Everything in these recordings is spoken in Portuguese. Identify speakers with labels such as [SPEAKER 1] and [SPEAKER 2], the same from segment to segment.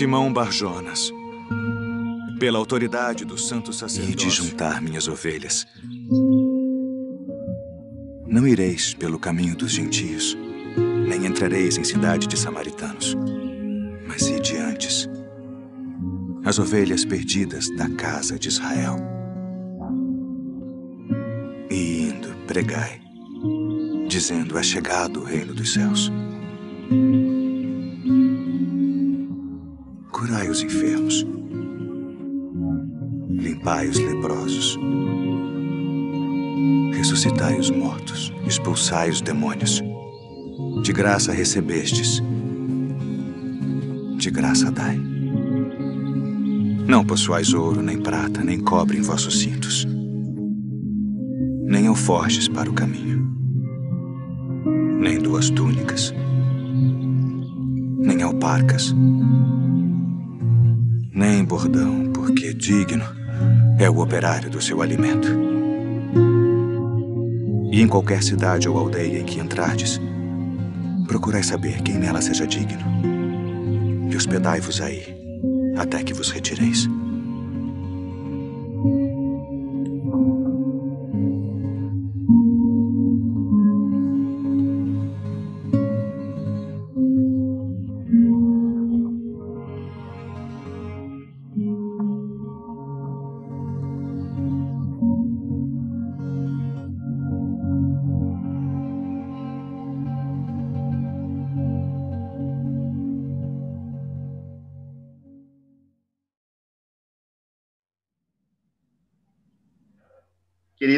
[SPEAKER 1] Simão Barjonas, pela autoridade do santo sacerdócio.
[SPEAKER 2] E de juntar minhas ovelhas. Não ireis pelo caminho dos gentios, nem entrareis em cidade de samaritanos, mas ide antes, as ovelhas perdidas da casa de Israel. E indo, pregai, dizendo: É chegado o reino dos céus. Os enfermos, limpai os leprosos, ressuscitai os mortos, expulsai os demônios. De graça recebestes, de graça dai. Não possuais ouro, nem prata, nem cobre em vossos cintos, nem alforjes para o caminho, nem duas túnicas, nem alparcas, bordão, porque digno é o operário do seu alimento. E em qualquer cidade ou aldeia em que entrardes, procurai saber quem nela seja digno. E hospedai-vos aí, até que vos retireis.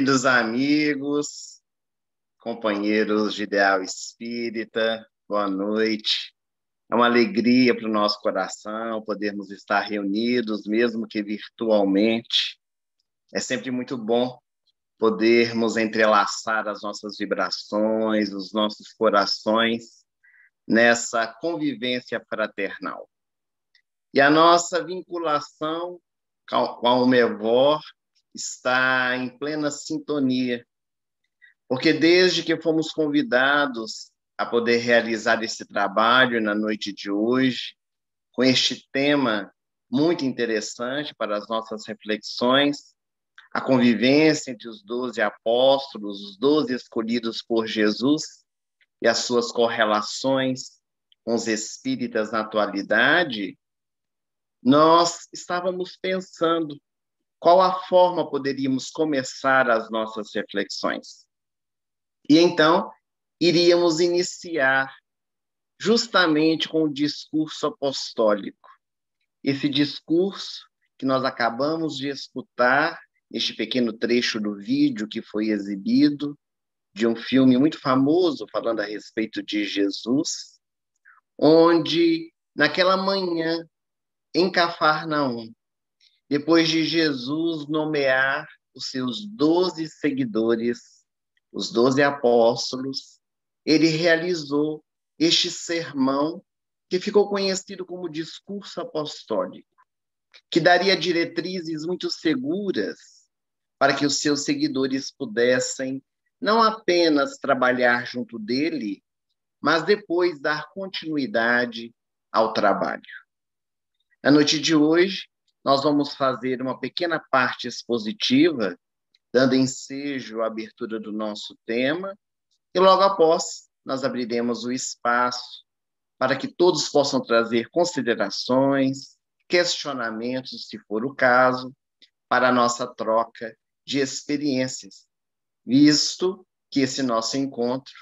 [SPEAKER 3] Queridos amigos, companheiros de Ideal Espírita, boa noite. É uma alegria para o nosso coração podermos estar reunidos, mesmo que virtualmente. É sempre muito bom podermos entrelaçar as nossas vibrações, os nossos corações nessa convivência fraternal. E a nossa vinculação com a Umevor está em plena sintonia, porque desde que fomos convidados a poder realizar esse trabalho na noite de hoje, com este tema muito interessante para as nossas reflexões, a convivência entre os doze apóstolos, os doze escolhidos por Jesus e as suas correlações com os espíritas na atualidade, nós estávamos pensando qual a forma poderíamos começar as nossas reflexões? E então, iríamos iniciar justamente com o discurso apostólico. Esse discurso que nós acabamos de escutar, este pequeno trecho do vídeo que foi exibido, de um filme muito famoso falando a respeito de Jesus, onde, naquela manhã, em Cafarnaum, depois de Jesus nomear os seus doze seguidores, os doze apóstolos, ele realizou este sermão que ficou conhecido como discurso apostólico, que daria diretrizes muito seguras para que os seus seguidores pudessem não apenas trabalhar junto dele, mas depois dar continuidade ao trabalho. Na noite de hoje, nós vamos fazer uma pequena parte expositiva, dando ensejo à abertura do nosso tema, e logo após nós abriremos o espaço para que todos possam trazer considerações, questionamentos, se for o caso, para a nossa troca de experiências, visto que esse nosso encontro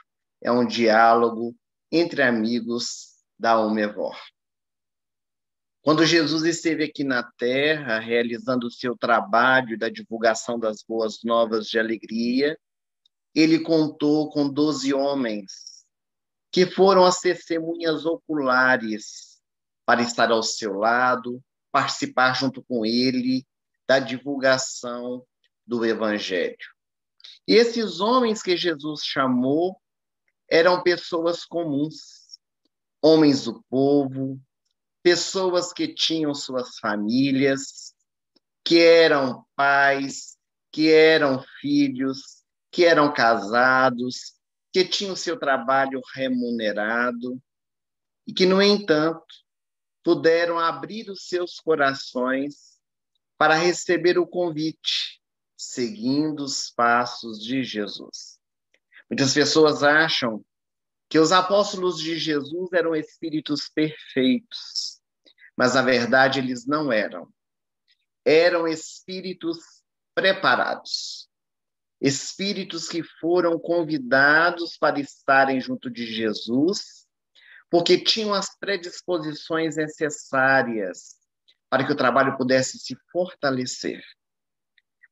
[SPEAKER 3] é um diálogo entre amigos da Umevor. Quando Jesus esteve aqui na Terra, realizando o seu trabalho da divulgação das boas novas de alegria, ele contou com doze homens que foram as testemunhas oculares para estar ao seu lado, participar junto com ele da divulgação do Evangelho. E esses homens que Jesus chamou eram pessoas comuns, homens do povo, pessoas que tinham suas famílias, que eram pais, que eram filhos, que eram casados, que tinham seu trabalho remunerado e que, no entanto, puderam abrir os seus corações para receber o convite, seguindo os passos de Jesus. Muitas pessoas acham que os apóstolos de Jesus eram espíritos perfeitos, mas na verdade eles não eram. Eram espíritos preparados, espíritos que foram convidados para estarem junto de Jesus, porque tinham as predisposições necessárias para que o trabalho pudesse se fortalecer.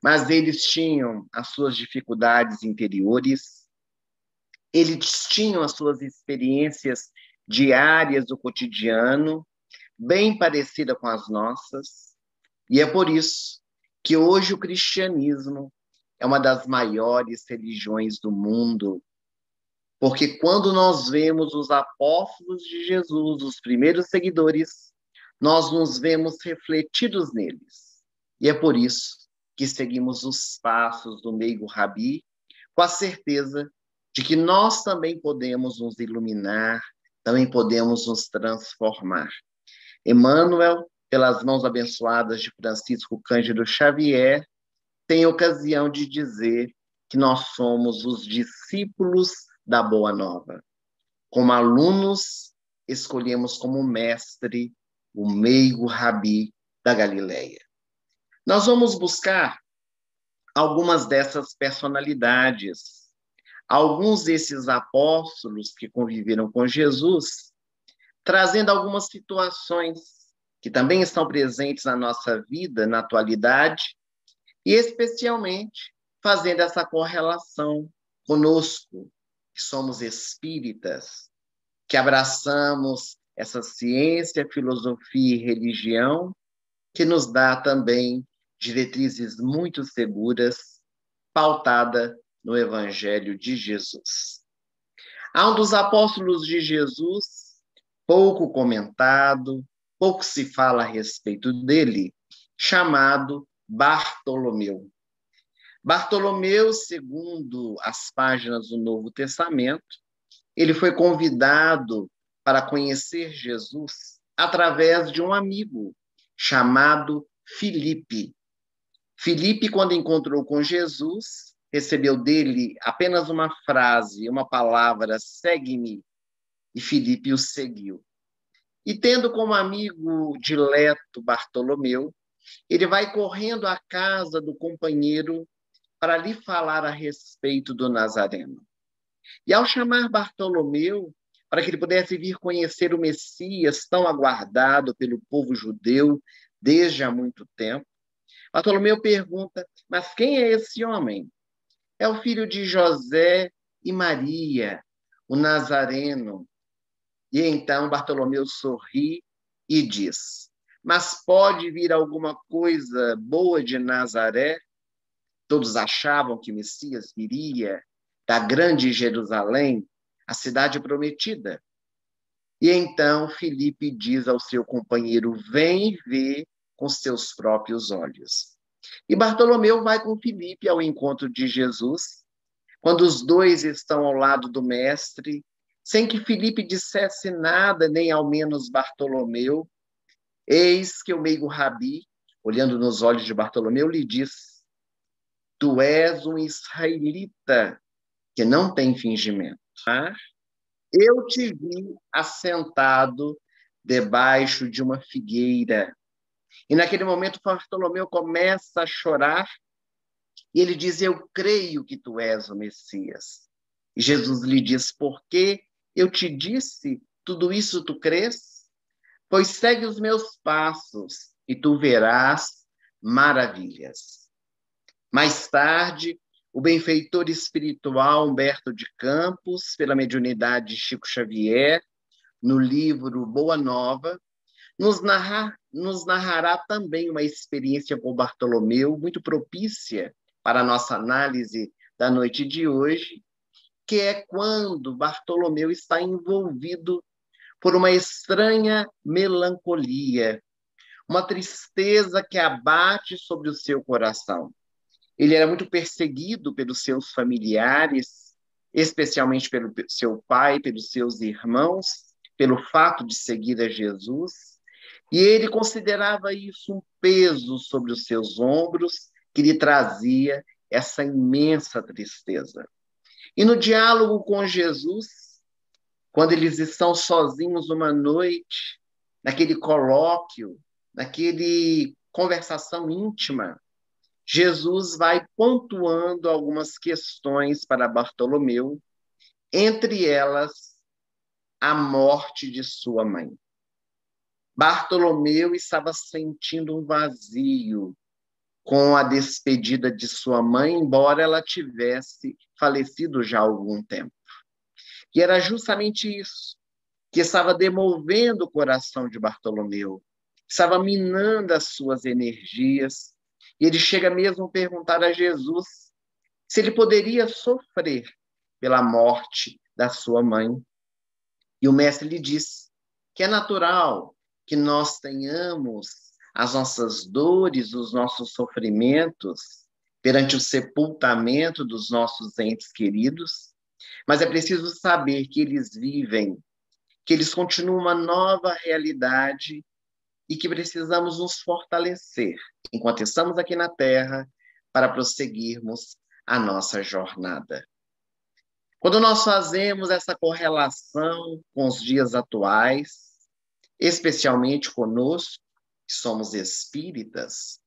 [SPEAKER 3] Mas eles tinham as suas dificuldades interiores, eles tinham as suas experiências diárias do cotidiano, bem parecida com as nossas, e é por isso que hoje o cristianismo é uma das maiores religiões do mundo. Porque quando nós vemos os apóstolos de Jesus, os primeiros seguidores, nós nos vemos refletidos neles. E é por isso que seguimos os passos do meigo Rabi, com a certeza de que nós também podemos nos iluminar, também podemos nos transformar. Emmanuel, pelas mãos abençoadas de Francisco Cândido Xavier, tem ocasião de dizer que nós somos os discípulos da Boa Nova. Como alunos, escolhemos como mestre o meigo Rabi da Galileia. Nós vamos buscar algumas dessas personalidades alguns desses apóstolos que conviveram com Jesus, trazendo algumas situações que também estão presentes na nossa vida, na atualidade, e especialmente fazendo essa correlação conosco, que somos espíritas, que abraçamos essa ciência, filosofia e religião, que nos dá também diretrizes muito seguras, pautada no Evangelho de Jesus. Há um dos apóstolos de Jesus, pouco comentado, pouco se fala a respeito dele, chamado Bartolomeu. Bartolomeu, segundo as páginas do Novo Testamento, ele foi convidado para conhecer Jesus através de um amigo chamado Filipe. Filipe, quando encontrou com Jesus, recebeu dele apenas uma frase, uma palavra: segue-me. E Filipe o seguiu. E tendo como amigo dileto Bartolomeu, ele vai correndo à casa do companheiro para lhe falar a respeito do Nazareno. E ao chamar Bartolomeu, para que ele pudesse vir conhecer o Messias tão aguardado pelo povo judeu desde há muito tempo, Bartolomeu pergunta: Mas quem é esse homem? É o filho de José e Maria, o Nazareno. E então Bartolomeu sorri e diz: Mas pode vir alguma coisa boa de Nazaré? Todos achavam que Messias viria da grande Jerusalém, a cidade prometida. E então Filipe diz ao seu companheiro: Vem ver com seus próprios olhos. E Bartolomeu vai com Filipe ao encontro de Jesus, quando os dois estão ao lado do mestre, sem que Filipe dissesse nada, nem ao menos Bartolomeu. Eis que o meigo Rabi, olhando nos olhos de Bartolomeu, lhe diz: Tu és um israelita que não tem fingimento. Eu te vi assentado debaixo de uma figueira e naquele momento, Bartolomeu começa a chorar e ele diz: Eu creio que tu és o Messias. E Jesus lhe diz: Por que eu te disse tudo isso tu crês? Pois segue os meus passos e tu verás maravilhas. Mais tarde, o benfeitor espiritual Humberto de Campos, pela mediunidade de Chico Xavier, no livro Boa Nova, nos, narrar, nos narrará também uma experiência com Bartolomeu muito propícia para a nossa análise da noite de hoje, que é quando Bartolomeu está envolvido por uma estranha melancolia, uma tristeza que abate sobre o seu coração. Ele era muito perseguido pelos seus familiares, especialmente pelo seu pai, pelos seus irmãos, pelo fato de seguir a Jesus. E ele considerava isso um peso sobre os seus ombros que lhe trazia essa imensa tristeza. E no diálogo com Jesus, quando eles estão sozinhos uma noite, naquele colóquio, naquele conversação íntima, Jesus vai pontuando algumas questões para Bartolomeu, entre elas a morte de sua mãe. Bartolomeu estava sentindo um vazio com a despedida de sua mãe, embora ela tivesse falecido já há algum tempo. E era justamente isso que estava demovendo o coração de Bartolomeu, estava minando as suas energias. E ele chega mesmo a perguntar a Jesus se ele poderia sofrer pela morte da sua mãe. E o mestre lhe diz que é natural que nós tenhamos as nossas dores, os nossos sofrimentos perante o sepultamento dos nossos entes queridos, mas é preciso saber que eles vivem, que eles continuam uma nova realidade e que precisamos nos fortalecer enquanto estamos aqui na Terra para prosseguirmos a nossa jornada. Quando nós fazemos essa correlação com os dias atuais, especialmente conosco, que somos espíritas,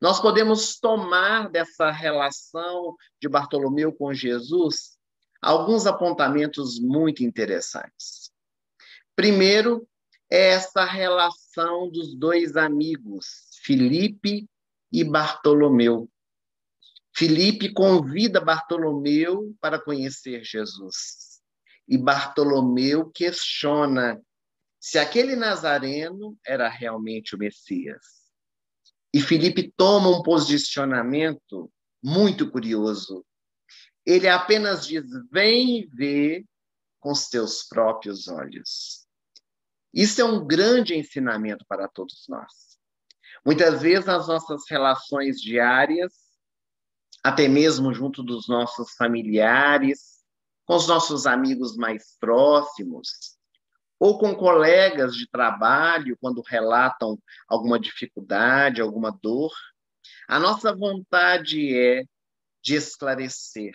[SPEAKER 3] nós podemos tomar dessa relação de Bartolomeu com Jesus alguns apontamentos muito interessantes. Primeiro, é essa relação dos dois amigos, Felipe e Bartolomeu. Felipe convida Bartolomeu para conhecer Jesus. E Bartolomeu questiona se aquele nazareno era realmente o Messias. E Felipe toma um posicionamento muito curioso. Ele apenas diz: vem vê com os teus próprios olhos. Isso é um grande ensinamento para todos nós. Muitas vezes, nas nossas relações diárias, até mesmo junto dos nossos familiares, com os nossos amigos mais próximos, ou com colegas de trabalho, quando relatam alguma dificuldade, alguma dor, a nossa vontade é de esclarecer,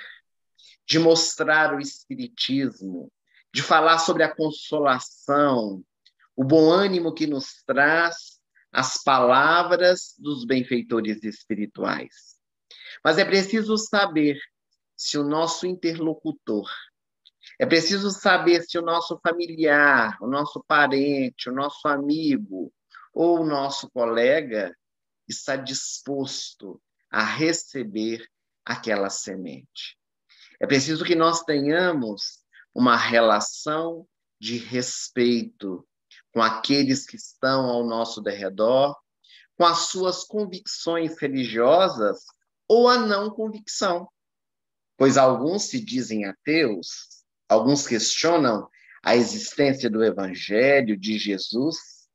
[SPEAKER 3] de mostrar o Espiritismo, de falar sobre a consolação, o bom ânimo que nos traz as palavras dos benfeitores espirituais. Mas é preciso saber se o nosso interlocutor é preciso saber se o nosso familiar, o nosso parente, o nosso amigo ou o nosso colega está disposto a receber aquela semente. É preciso que nós tenhamos uma relação de respeito com aqueles que estão ao nosso derredor, com as suas convicções religiosas ou a não convicção. Pois alguns se dizem ateus Alguns questionam a existência do Evangelho de Jesus.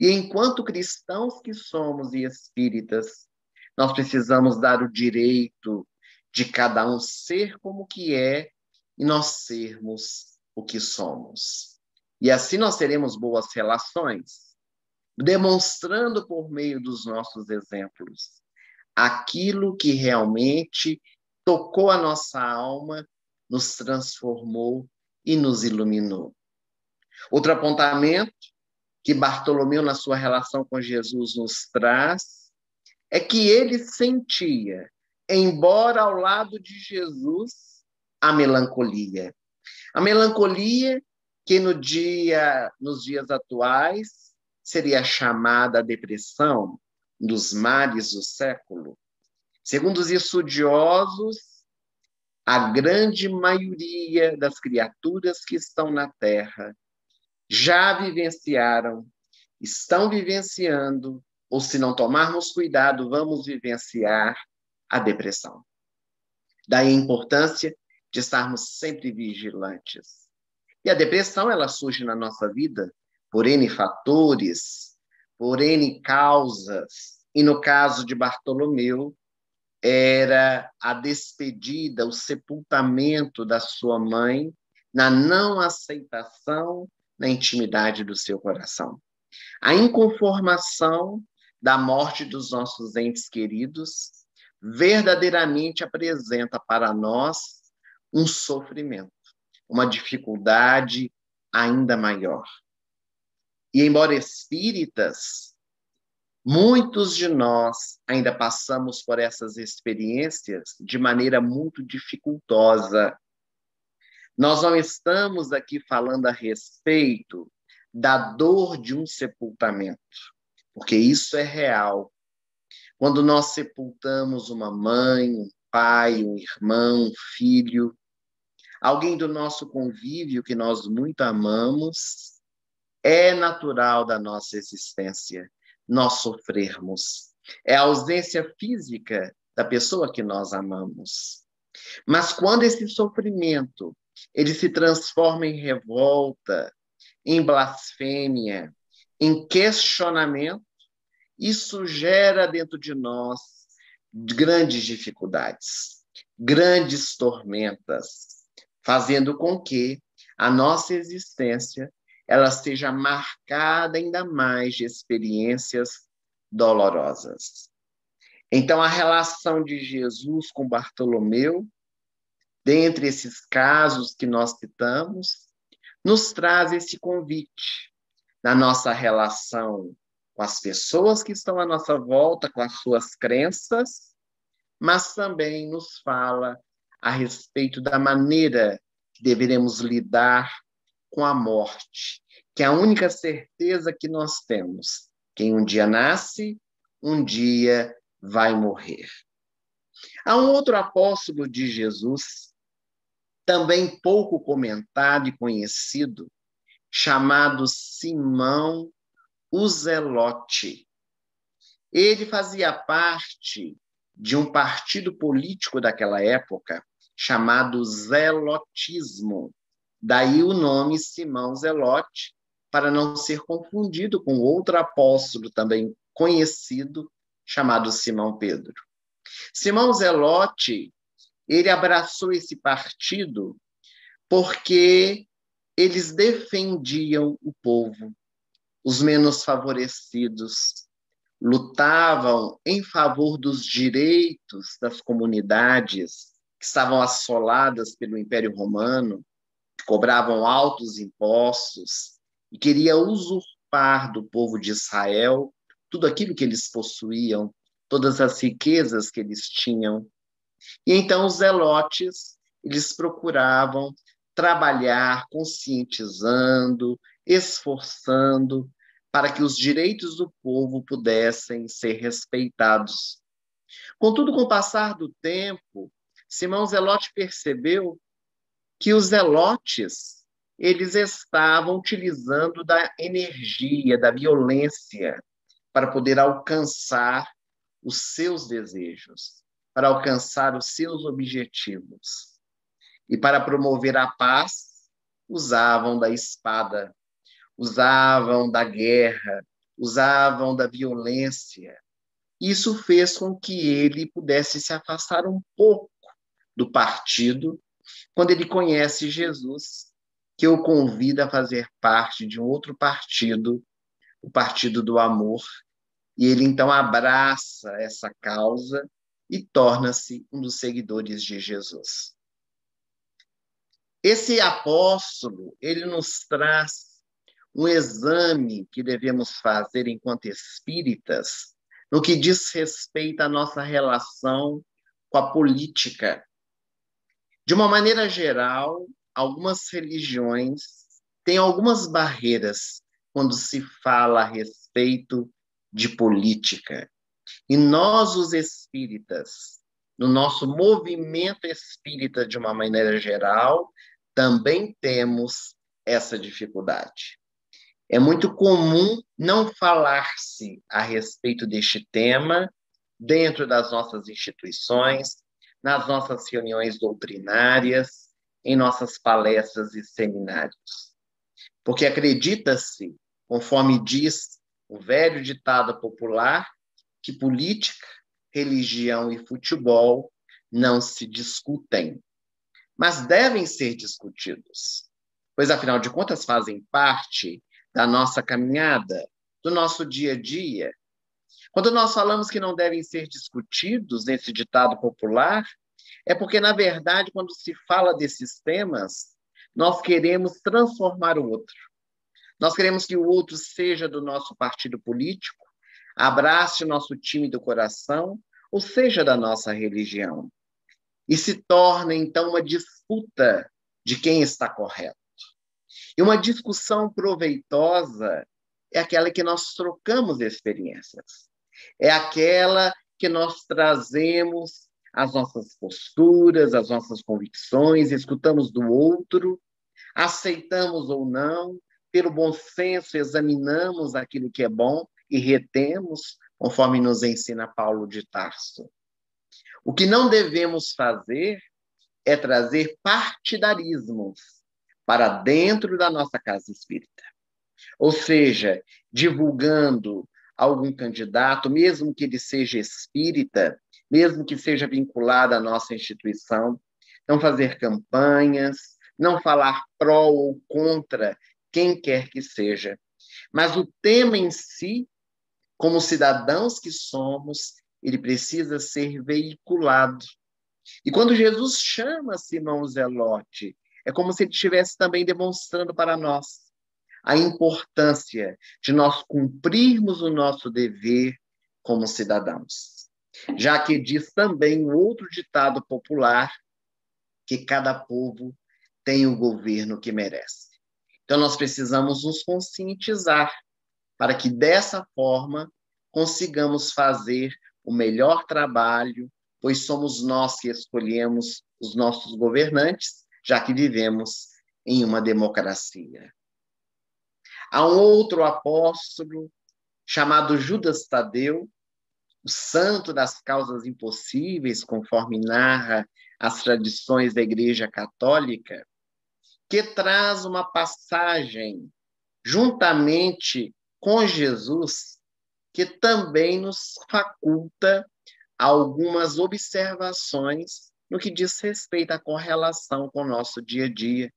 [SPEAKER 3] E enquanto cristãos que somos e espíritas, nós precisamos dar o direito de cada um ser como que é e nós sermos o que somos. E assim nós teremos boas relações, demonstrando por meio dos nossos exemplos aquilo que realmente tocou a nossa alma nos transformou e nos iluminou. Outro apontamento que Bartolomeu, na sua relação com Jesus, nos traz é que ele sentia, embora ao lado de Jesus, a melancolia. A melancolia que no dia, nos dias atuais seria chamada depressão, dos males do século. Segundo os estudiosos, a grande maioria das criaturas que estão na Terra já vivenciaram, estão vivenciando, ou se não tomarmos cuidado, vamos vivenciar a depressão. Daí a importância de estarmos sempre vigilantes. E a depressão, ela surge na nossa vida por N fatores, por N causas. E no caso de Bartolomeu, era a despedida, o sepultamento da sua mãe, na não aceitação, na intimidade do seu coração. A inconformação da morte dos nossos entes queridos verdadeiramente apresenta para nós um sofrimento, uma dificuldade ainda maior. E embora espíritas, muitos de nós ainda passamos por essas experiências de maneira muito dificultosa. Nós não estamos aqui falando a respeito da dor de um sepultamento, porque isso é real. Quando nós sepultamos uma mãe, um pai, um irmão, um filho, alguém do nosso convívio que nós muito amamos, é natural da nossa existência nós sofrermos. É a ausência física da pessoa que nós amamos. Mas quando esse sofrimento ele se transforma em revolta, em blasfêmia, em questionamento, isso gera dentro de nós grandes dificuldades, grandes tormentas, fazendo com que a nossa existência ela seja marcada ainda mais de experiências dolorosas. Então, a relação de Jesus com Bartolomeu, dentre esses casos que nós citamos, nos traz esse convite na nossa relação com as pessoas que estão à nossa volta, com as suas crenças, mas também nos fala a respeito da maneira que deveremos lidar com a morte, que é a única certeza que nós temos. Quem um dia nasce, um dia vai morrer. Há um outro apóstolo de Jesus, também pouco comentado e conhecido, chamado Simão o Zelote. Ele fazia parte de um partido político daquela época chamado Zelotismo. Daí o nome Simão Zelote, para não ser confundido com outro apóstolo também conhecido, chamado Simão Pedro. Simão Zelote, ele abraçou esse partido porque eles defendiam o povo, os menos favorecidos, lutavam em favor dos direitos das comunidades que estavam assoladas pelo Império Romano, cobravam altos impostos e queria usurpar do povo de Israel tudo aquilo que eles possuíam, todas as riquezas que eles tinham. E então os zelotes, eles procuravam trabalhar conscientizando, esforçando para que os direitos do povo pudessem ser respeitados. Contudo, com o passar do tempo, Simão Zelote percebeu que os zelotes eles estavam utilizando da energia, da violência para poder alcançar os seus desejos, para alcançar os seus objetivos. E para promover a paz, usavam da espada, usavam da guerra, usavam da violência. Isso fez com que ele pudesse se afastar um pouco do partido quando ele conhece Jesus, que o convida a fazer parte de um outro partido, o Partido do Amor, e ele então abraça essa causa e torna-se um dos seguidores de Jesus. Esse apóstolo, ele nos traz um exame que devemos fazer enquanto espíritas no que diz respeito à nossa relação com a política. De uma maneira geral, algumas religiões têm algumas barreiras quando se fala a respeito de política. E nós, os espíritas, no nosso movimento espírita de uma maneira geral, também temos essa dificuldade. É muito comum não falar-se a respeito deste tema dentro das nossas instituições, nas nossas reuniões doutrinárias, em nossas palestras e seminários. Porque acredita-se, conforme diz o velho ditado popular, que política, religião e futebol não se discutem mas devem ser discutidos, pois, afinal de contas, fazem parte da nossa caminhada do nosso dia a dia. Quando nós falamos que não devem ser discutidos nesse ditado popular, é porque, na verdade, quando se fala desses temas, nós queremos transformar o outro. Nós queremos que o outro seja do nosso partido político, abrace o nosso time do coração, ou seja da nossa religião. E se torna, então, uma disputa de quem está correto. E uma discussão proveitosa é aquela que nós trocamos experiências. É aquela que nós trazemos as nossas posturas, as nossas convicções, escutamos do outro, aceitamos ou não, pelo bom senso examinamos aquilo que é bom e retemos, conforme nos ensina Paulo de Tarso. O que não devemos fazer é trazer partidarismos para dentro da nossa casa espírita. Ou seja, divulgando algum candidato, mesmo que ele seja espírita, mesmo que seja vinculado à nossa instituição, não fazer campanhas, não falar pró ou contra quem quer que seja. Mas o tema em si, como cidadãos que somos, ele precisa ser veiculado. E quando Jesus chama Simão Zelote, é como se ele estivesse também demonstrando para nós a importância de nós cumprirmos o nosso dever como cidadãos. Já que diz também um outro ditado popular que cada povo tem o governo que merece. Então nós precisamos nos conscientizar para que dessa forma consigamos fazer o melhor trabalho, pois somos nós que escolhemos os nossos governantes, já que vivemos em uma democracia. Há um outro apóstolo chamado Judas Tadeu, o santo das causas impossíveis, conforme narra as tradições da Igreja Católica, que traz uma passagem juntamente com Jesus que também nos faculta algumas observações no que diz respeito à correlação com o nosso dia a dia.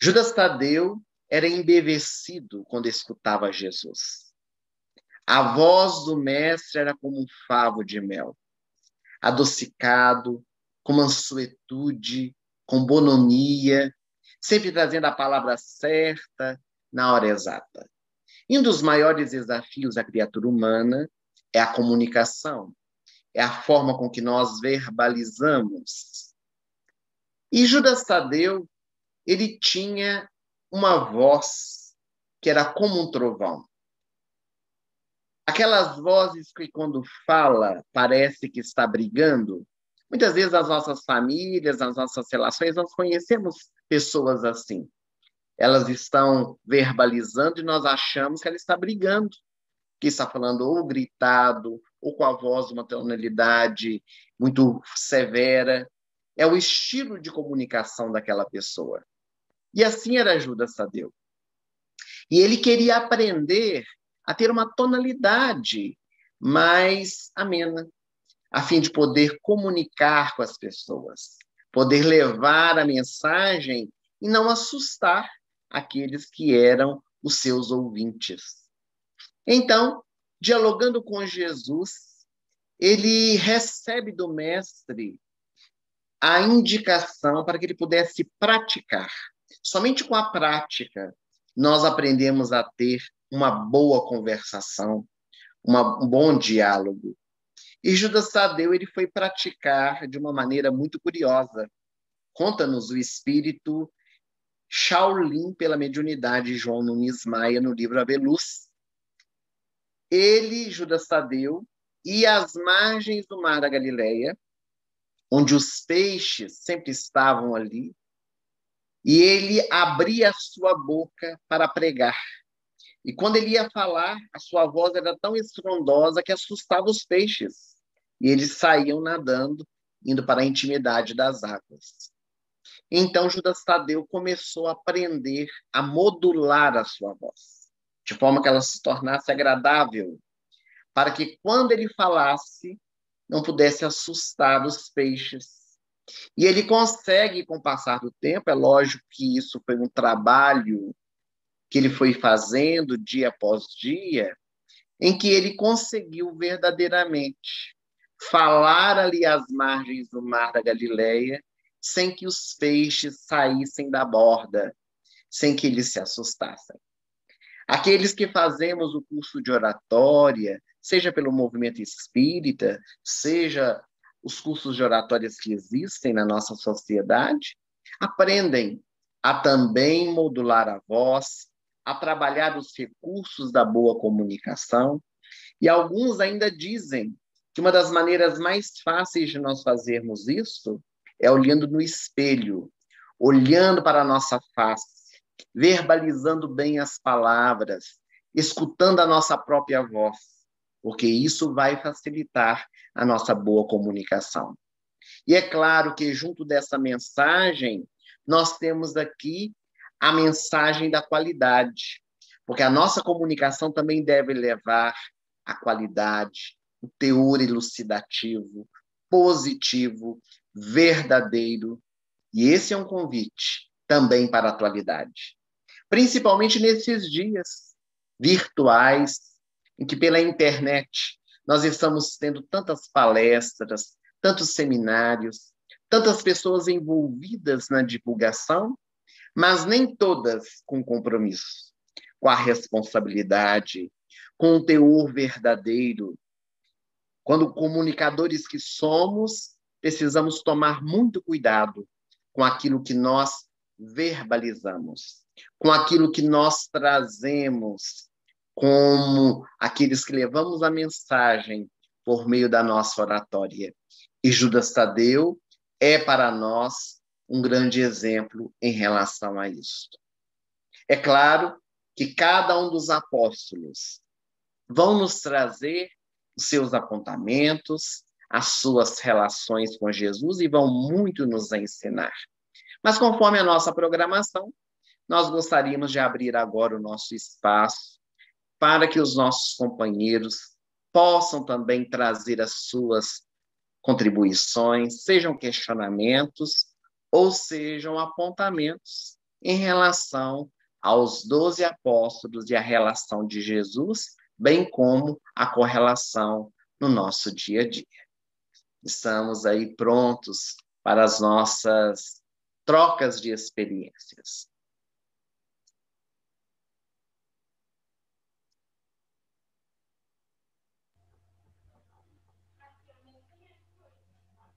[SPEAKER 3] Judas Tadeu era embevecido quando escutava Jesus. A voz do mestre era como um favo de mel, adocicado, com mansuetude, com bonomia, sempre trazendo a palavra certa na hora exata. Um dos maiores desafios da criatura humana é a comunicação, é a forma com que nós verbalizamos. E Judas Tadeu, ele tinha uma voz que era como um trovão. Aquelas vozes que, quando fala, parece que está brigando. Muitas vezes, nas nossas famílias, nas nossas relações, nós conhecemos pessoas assim elas estão verbalizando e nós achamos que ela está brigando, que está falando ou gritado, ou com a voz uma tonalidade muito severa. É o estilo de comunicação daquela pessoa. E assim era Judas Tadeu. E ele queria aprender a ter uma tonalidade mais amena, a fim de poder comunicar com as pessoas, poder levar a mensagem e não assustar, aqueles que eram os seus ouvintes. Então, dialogando com Jesus, ele recebe do mestre a indicação para que ele pudesse praticar. Somente com a prática nós aprendemos a ter uma boa conversação, uma, um bom diálogo. E Judas Tadeu ele foi praticar de uma maneira muito curiosa. Conta-nos o Espírito Shaolin pela mediunidade João Nunes Maia no livro Abeluz. Ele, Judas Tadeu, e as margens do mar da Galileia, onde os peixes sempre estavam ali, e ele abria a sua boca para pregar. E quando ele ia falar, a sua voz era tão estrondosa que assustava os peixes. E eles saíam nadando, indo para a intimidade das águas. Então Judas Tadeu começou a aprender a modular a sua voz, de forma que ela se tornasse agradável, para que quando ele falasse, não pudesse assustar os peixes. E ele consegue, com o passar do tempo, é lógico que isso foi um trabalho que ele foi fazendo dia após dia, em que ele conseguiu verdadeiramente falar ali às margens do mar da Galileia, sem que os peixes saíssem da borda, sem que eles se assustassem. Aqueles que fazemos o curso de oratória, seja pelo movimento espírita, seja os cursos de oratórias que existem na nossa sociedade, aprendem a também modular a voz, a trabalhar os recursos da boa comunicação, e alguns ainda dizem que uma das maneiras mais fáceis de nós fazermos isso é olhando no espelho, olhando para a nossa face, verbalizando bem as palavras, escutando a nossa própria voz, porque isso vai facilitar a nossa boa comunicação. E é claro que, junto dessa mensagem, nós temos aqui a mensagem da qualidade, porque a nossa comunicação também deve levar a qualidade, o teor elucidativo, positivo, verdadeiro. E esse é um convite também para a atualidade. Principalmente nesses dias virtuais, em que pela internet nós estamos tendo tantas palestras, tantos seminários, tantas pessoas envolvidas na divulgação mas nem todas com compromisso, com a responsabilidade, com o teor verdadeiro. Quando comunicadores que somos, precisamos tomar muito cuidado com aquilo que nós verbalizamos, com aquilo que nós trazemos, como aqueles que levamos a mensagem por meio da nossa oratória. E Judas Tadeu é para nós um grande exemplo em relação a isso. É claro que cada um dos apóstolos vão nos trazer os seus apontamentos, as suas relações com Jesus e vão muito nos ensinar. Mas conforme a nossa programação, nós gostaríamos de abrir agora o nosso espaço para que os nossos companheiros possam também trazer as suas contribuições, sejam questionamentos ou sejam apontamentos em relação aos doze apóstolos e a relação de Jesus, bem como a correlação no nosso dia a dia. Estamos aí prontos para as nossas trocas de experiências.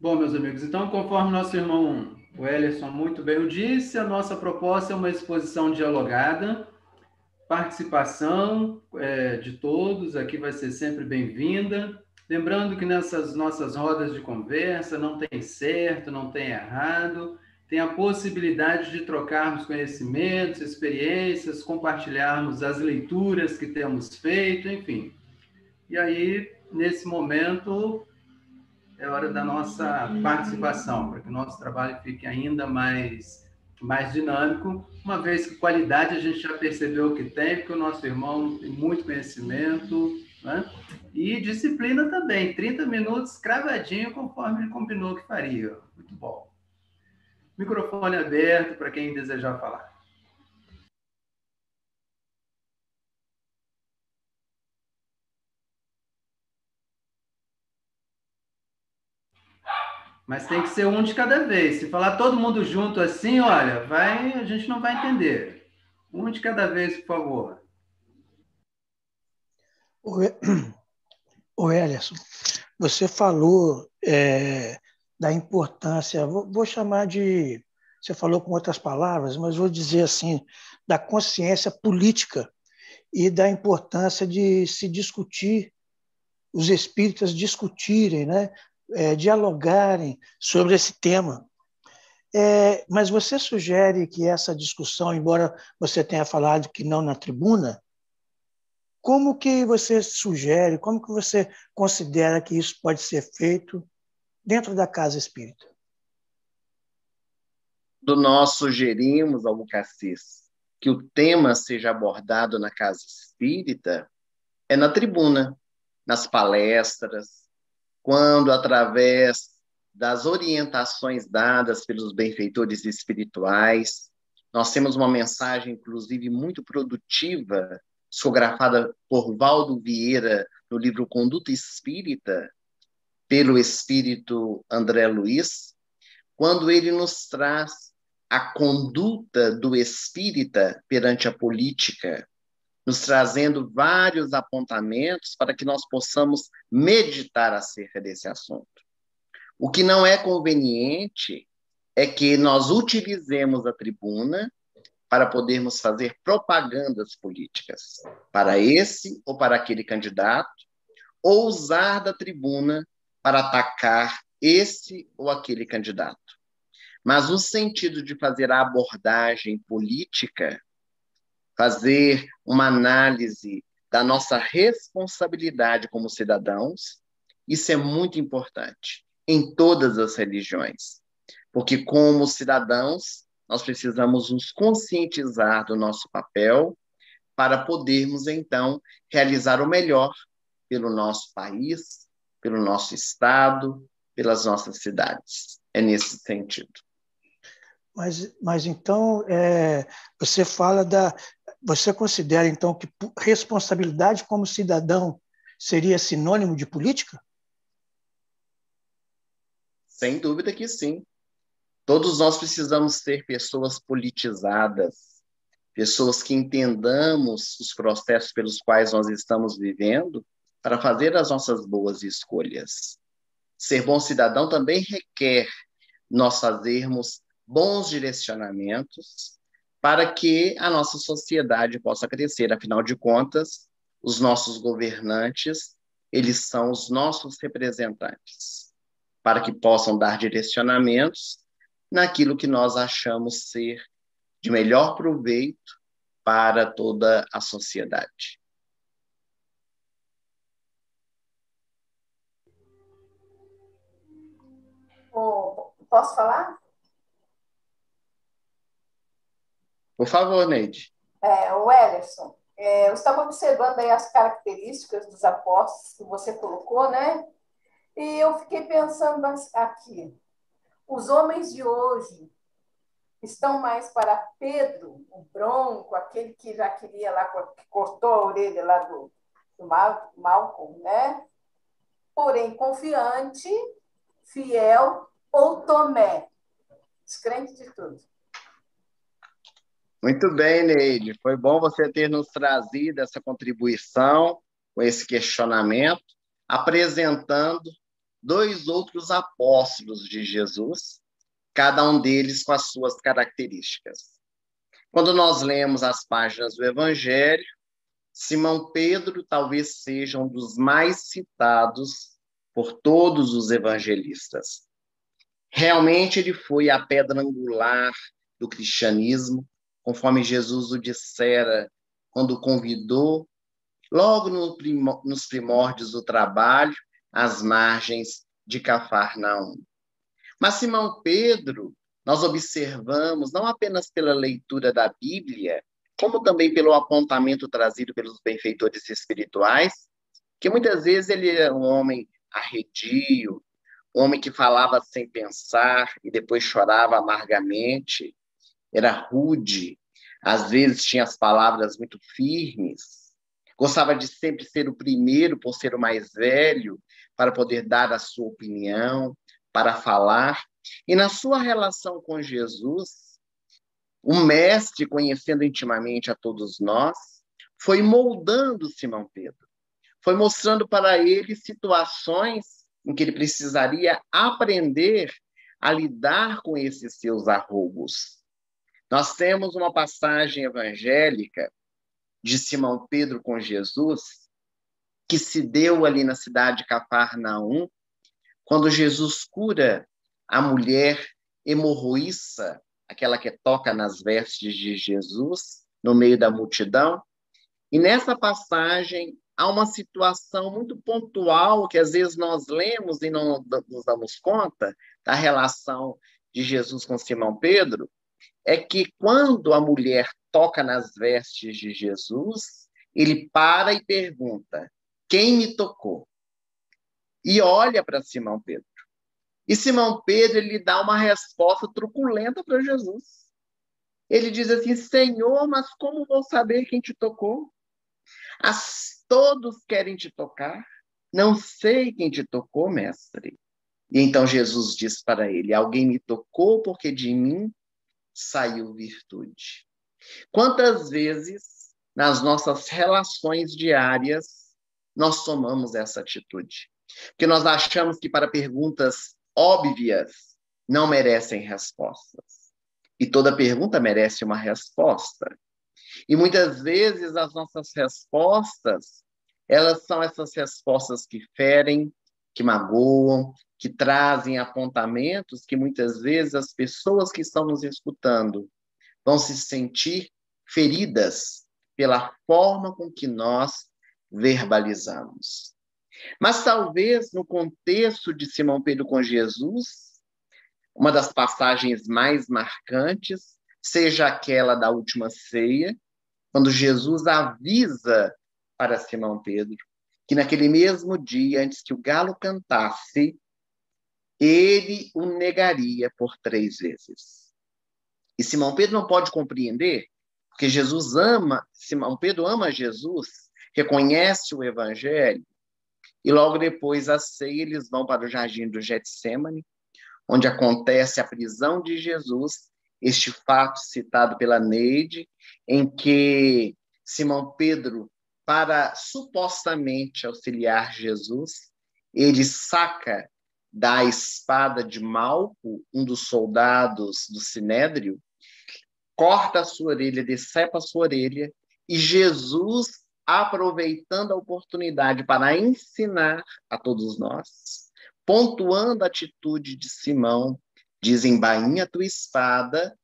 [SPEAKER 4] Bom, meus amigos, então, conforme nosso irmão o muito bem o disse, a nossa proposta é uma exposição dialogada, participação é, de todos aqui vai ser sempre bem-vinda. Lembrando que nessas nossas rodas de conversa não tem certo, não tem errado, tem a possibilidade de trocarmos conhecimentos, experiências, compartilharmos as leituras que temos feito, enfim. E aí, nesse momento, é hora da nossa participação, para que o nosso trabalho fique ainda mais, mais dinâmico, uma vez que qualidade a gente já percebeu que tem, porque o nosso irmão tem muito conhecimento, né? E disciplina também, 30 minutos cravadinho, conforme ele combinou que faria. Muito bom. Microfone aberto para quem desejar falar. Mas tem que ser um de cada vez. Se falar todo mundo junto assim, olha, vai, a gente não vai entender. Um de cada vez, por favor.
[SPEAKER 5] O Ellison, você falou é, da importância, vou, vou chamar de, você falou com outras palavras, mas vou dizer assim, da consciência política e da importância de se discutir, os espíritas discutirem, né, é, dialogarem sobre esse tema. É, mas você sugere que essa discussão, embora você tenha falado que não na tribuna, como que você sugere, como que você considera que isso pode ser feito dentro da casa espírita?
[SPEAKER 3] Do nós sugerimos, Albucacis, que o tema seja abordado na casa espírita é na tribuna, nas palestras, quando, através das orientações dadas pelos benfeitores espirituais, Nós temos uma mensagem, inclusive, muito produtiva, psicografada por Valdo Vieira no livro Conduta Espírita, pelo espírito André Luiz, quando ele nos traz a conduta do espírita perante a política, nos trazendo vários apontamentos para que nós possamos meditar acerca desse assunto. O que não é conveniente é que nós utilizemos a tribuna para podermos fazer propagandas políticas para esse ou para aquele candidato, ou usar da tribuna para atacar esse ou aquele candidato. Mas no sentido de fazer a abordagem política, fazer uma análise da nossa responsabilidade como cidadãos, isso é muito importante em todas as religiões. Porque, como cidadãos, nós precisamos nos conscientizar do nosso papel para podermos, então, realizar o melhor pelo nosso país, pelo nosso Estado, pelas nossas cidades. É nesse sentido.
[SPEAKER 5] Mas, mas então, é, você fala da. Você considera, então, que responsabilidade como cidadão seria sinônimo de política?
[SPEAKER 3] Sem dúvida que sim. Todos nós precisamos ser pessoas politizadas, pessoas que entendamos os processos pelos quais nós estamos vivendo para fazer as nossas boas escolhas. Ser bom cidadão também requer nós fazermos bons direcionamentos para que a nossa sociedade possa crescer. Afinal de contas, os nossos governantes, eles são os nossos representantes, para que possam dar direcionamentos naquilo que nós achamos ser de melhor proveito para toda a sociedade.
[SPEAKER 6] posso falar?
[SPEAKER 3] Por favor, Neide.
[SPEAKER 6] É, o Ellison, é, eu estava observando aí as características dos apóstolos que você colocou, né? E eu fiquei pensando aqui, os homens de hoje estão mais para Pedro, o bronco, aquele que já queria lá, que cortou a orelha lá do, do Mal, Malcolm, né? Porém, confiante, fiel ou Tomé? Descrente de tudo.
[SPEAKER 3] Muito bem, Neide. Foi bom você ter nos trazido essa contribuição com esse questionamento, apresentando dois outros apóstolos de Jesus, cada um deles com as suas características. Quando nós lemos as páginas do Evangelho, Simão Pedro talvez seja um dos mais citados por todos os evangelistas. Realmente ele foi a pedra angular do cristianismo, conforme Jesus o dissera quando o convidou, logo no nos primórdios do trabalho, às margens de Cafarnaum. Mas Simão Pedro, nós observamos, não apenas pela leitura da Bíblia, como também pelo apontamento trazido pelos benfeitores espirituais, que muitas vezes ele é um homem arredio, um homem que falava sem pensar e depois chorava amargamente, era rude, às vezes tinha as palavras muito firmes, gostava de sempre ser o primeiro por ser o mais velho, para poder dar a sua opinião, para falar. E na sua relação com Jesus, o mestre, conhecendo intimamente a todos nós, foi moldando Simão Pedro, foi mostrando para ele situações em que ele precisaria aprender a lidar com esses seus arroubos. Nós temos uma passagem evangélica de Simão Pedro com Jesus, que se deu ali na cidade de Cafarnaum, quando Jesus cura a mulher hemorroíça, aquela que toca nas vestes de Jesus, no meio da multidão. E nessa passagem há uma situação muito pontual que às vezes nós lemos e não nos damos conta da relação de Jesus com Simão Pedro, é que quando a mulher toca nas vestes de Jesus, ele para e pergunta: quem me tocou? E olha para Simão Pedro. E Simão Pedro ele dá uma resposta truculenta para Jesus. Ele diz assim: Senhor, mas como vou saber quem te tocou? As, todos querem te tocar. Não sei quem te tocou, mestre. E então Jesus diz para ele: Alguém me tocou porque de mim saiu virtude. Quantas vezes nas nossas relações diárias nós tomamos essa atitude? Porque nós achamos que para perguntas óbvias não merecem respostas. E toda pergunta merece uma resposta. E muitas vezes as nossas respostas, elas são essas respostas que ferem, que magoam, que trazem apontamentos que muitas vezes as pessoas que estão nos escutando vão se sentir feridas pela forma com que nós verbalizamos. Mas talvez no contexto de Simão Pedro com Jesus, uma das passagens mais marcantes seja aquela da última ceia, quando Jesus avisa para Simão Pedro que naquele mesmo dia, antes que o galo cantasse, ele o negaria por três vezes. E Simão Pedro não pode compreender, porque Jesus ama, Simão Pedro ama Jesus, reconhece o evangelho, e logo depois a ceia eles vão para o jardim do Getsemane, onde acontece a prisão de Jesus, este fato citado pela Neide, em que Simão Pedro, para supostamente auxiliar Jesus, ele saca da espada de Malco, um dos soldados do Sinédrio, corta a sua orelha, decepa a sua orelha, e Jesus, aproveitando a oportunidade para ensinar a todos nós, pontuando a atitude de Simão, diz: embainha tua espada,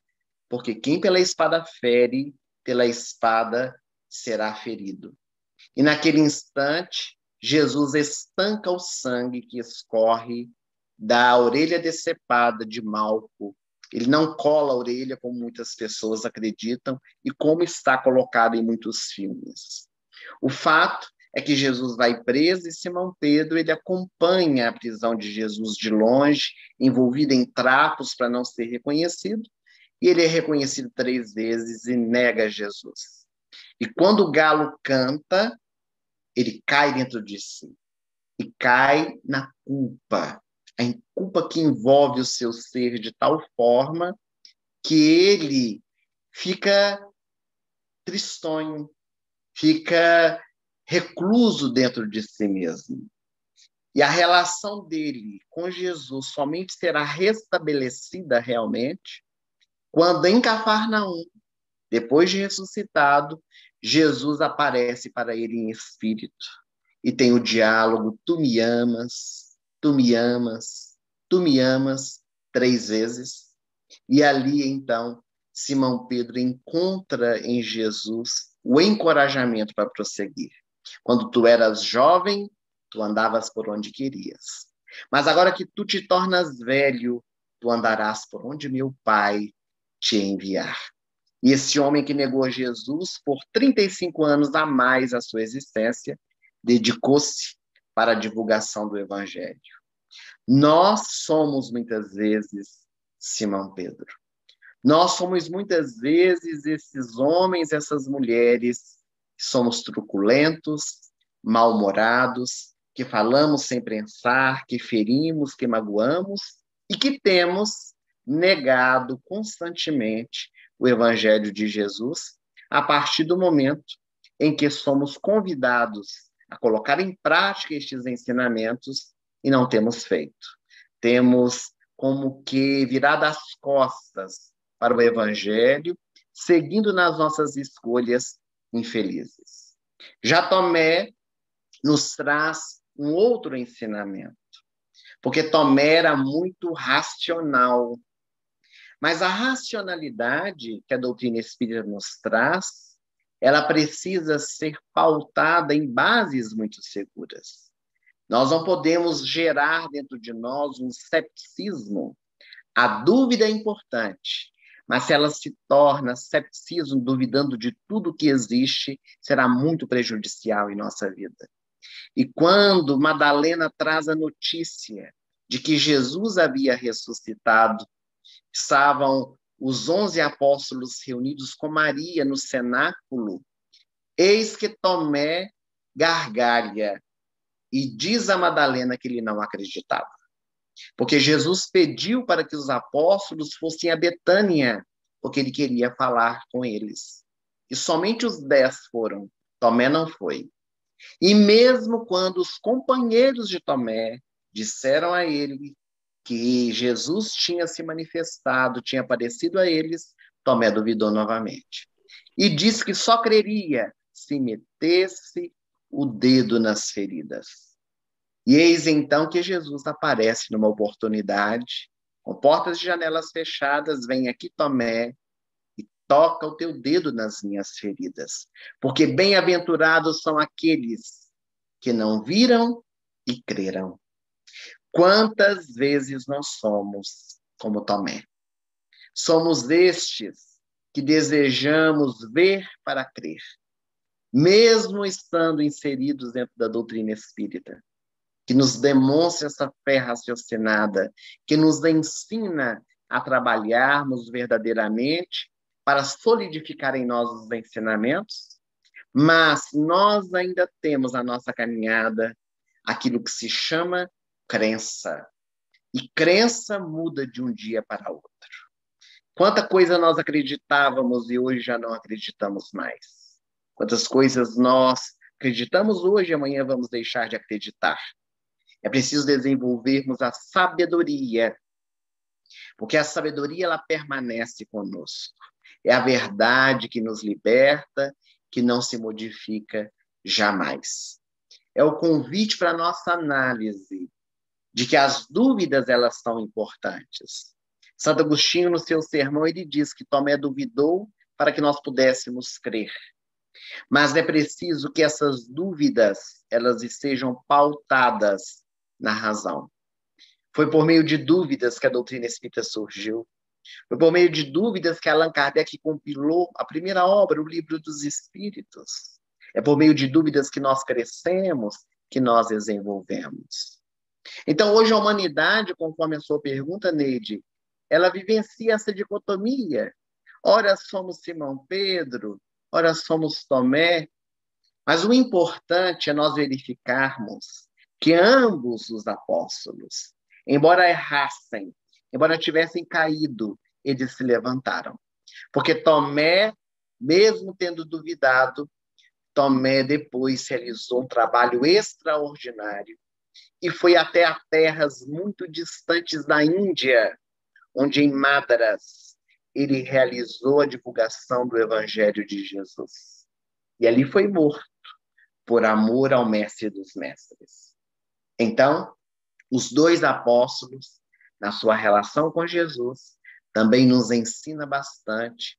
[SPEAKER 3] porque quem pela espada fere, pela espada será ferido. E naquele instante, Jesus estanca o sangue que escorre da orelha decepada de Malco. Ele não cola a orelha, como muitas pessoas acreditam, e como está colocado em muitos filmes. O fato é que Jesus vai preso e Simão Pedro ele acompanha a prisão de Jesus de longe, envolvido em trapos para não ser reconhecido, e ele é reconhecido três vezes e nega Jesus. E quando o galo canta, ele cai dentro de si e cai na culpa, a culpa que envolve o seu ser de tal forma que ele fica tristonho, fica recluso dentro de si mesmo. E a relação dele com Jesus somente será restabelecida realmente quando em Cafarnaum, depois de ressuscitado, Jesus aparece para ele em espírito e tem o diálogo: Tu me amas, tu me amas, tu me amas, três vezes. E ali então, Simão Pedro encontra em Jesus o encorajamento para prosseguir. Quando tu eras jovem, tu andavas por onde querias. Mas agora que tu te tornas velho, tu andarás por onde meu Pai te enviar. E esse homem que negou Jesus por 35 anos a mais a sua existência, dedicou-se para a divulgação do Evangelho. Nós somos muitas vezes Simão Pedro. Nós somos muitas vezes esses homens, essas mulheres somos truculentos, mal-humorados, que falamos sem pensar, que ferimos, que magoamos e que temos negado constantemente o Evangelho de Jesus a partir do momento em que somos convidados a colocar em prática estes ensinamentos e não temos feito. Temos como que virado as costas para o Evangelho, seguindo nas nossas escolhas infelizes. Já Tomé nos traz um outro ensinamento, porque Tomé era muito racional. Mas a racionalidade que a doutrina espírita nos traz, ela precisa ser pautada em bases muito seguras. Nós não podemos gerar dentro de nós um cepticismo. A dúvida é importante, mas se ela se torna cepticismo, duvidando de tudo que existe, será muito prejudicial em nossa vida. E quando Madalena traz a notícia de que Jesus havia ressuscitado, estavam os onze apóstolos reunidos com Maria no cenáculo, eis que Tomé gargalha e diz a Madalena que ele não acreditava. Porque Jesus pediu para que os apóstolos fossem a Betânia, porque ele queria falar com eles. E somente os dez foram. Tomé não foi. E mesmo quando os companheiros de Tomé disseram a ele que Jesus tinha se manifestado, tinha aparecido a eles, Tomé duvidou novamente. E disse que só creria se metesse o dedo nas feridas. E eis então que Jesus aparece numa oportunidade, com portas e janelas fechadas, vem aqui Tomé e toca o teu dedo nas minhas feridas. Porque bem-aventurados são aqueles que não viram e creram. Quantas vezes nós somos como Tomé? Somos estes que desejamos ver para crer, mesmo estando inseridos dentro da doutrina espírita que nos demonstra essa fé raciocinada, que nos ensina a trabalharmos verdadeiramente para solidificar em nós os ensinamentos, mas nós ainda temos a nossa caminhada aquilo que se chama crença. E crença muda de um dia para outro. Quanta coisa nós acreditávamos e hoje já não acreditamos mais. Quantas coisas nós acreditamos hoje e amanhã vamos deixar de acreditar. É preciso desenvolvermos a sabedoria, porque a sabedoria ela permanece conosco. É a verdade que nos liberta, que não se modifica jamais. É o convite para a nossa análise de que as dúvidas elas são importantes. Santo Agostinho, no seu sermão, ele diz que Tomé duvidou para que nós pudéssemos crer. Mas é preciso que essas dúvidas elas estejam pautadas na razão. Foi por meio de dúvidas que a doutrina espírita surgiu. Foi por meio de dúvidas que Allan Kardec compilou a primeira obra, o Livro dos Espíritos. É por meio de dúvidas que nós crescemos, que nós desenvolvemos. Então, hoje a humanidade, conforme a sua pergunta, Neide, ela vivencia essa dicotomia. Ora somos Simão Pedro, ora somos Tomé. Mas o importante é nós verificarmos que ambos os apóstolos, embora errassem, embora tivessem caído, eles se levantaram. Porque Tomé, mesmo tendo duvidado, Tomé depois realizou um trabalho extraordinário e foi até a terras muito distantes da Índia, onde em Madras ele realizou a divulgação do Evangelho de Jesus. E ali foi morto por amor ao mestre dos mestres. Então, os dois apóstolos, na sua relação com Jesus, também nos ensina bastante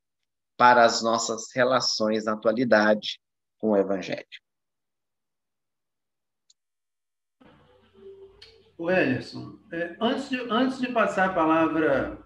[SPEAKER 3] para as nossas relações na atualidade com o Evangelho.
[SPEAKER 4] O Ellison, é, antes, de, antes de passar a palavra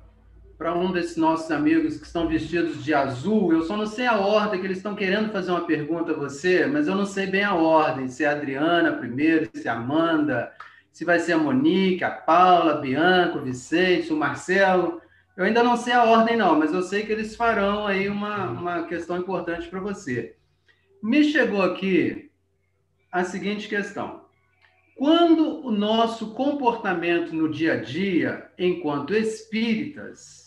[SPEAKER 4] para um desses nossos amigos que estão vestidos de azul, eu só não sei a ordem que eles estão querendo fazer uma pergunta a você, mas eu não sei bem a ordem, se é a Adriana primeiro, se é a Amanda, se vai ser a Monique, a Paula, a Bianca, o Vicente, o Marcelo. Eu ainda não sei a ordem, não, mas eu sei que eles farão aí uma, uma questão importante para você. Me chegou aqui a seguinte questão. Quando o nosso comportamento no dia a dia, enquanto espíritas,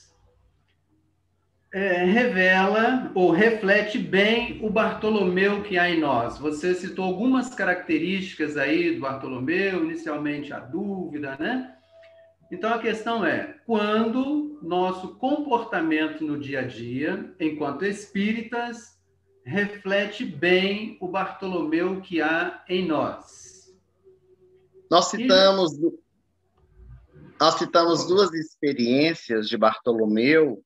[SPEAKER 4] é, revela ou reflete bem o Bartolomeu que há em nós. Você citou algumas características aí do Bartolomeu, inicialmente a dúvida, né? Então a questão é: quando nosso comportamento no dia a dia, enquanto espíritas, reflete bem o Bartolomeu que há em nós?
[SPEAKER 3] Nós citamos, nós citamos duas experiências de Bartolomeu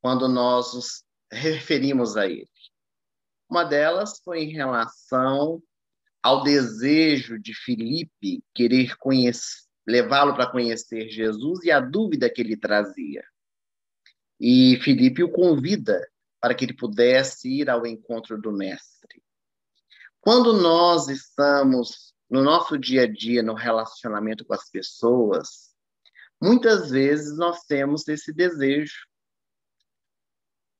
[SPEAKER 3] quando nós nos referimos a ele. Uma delas foi em relação ao desejo de Filipe querer levá-lo para conhecer Jesus e a dúvida que ele trazia. E Filipe o convida para que ele pudesse ir ao encontro do mestre. Quando nós estamos no nosso dia a dia, no relacionamento com as pessoas, muitas vezes nós temos esse desejo.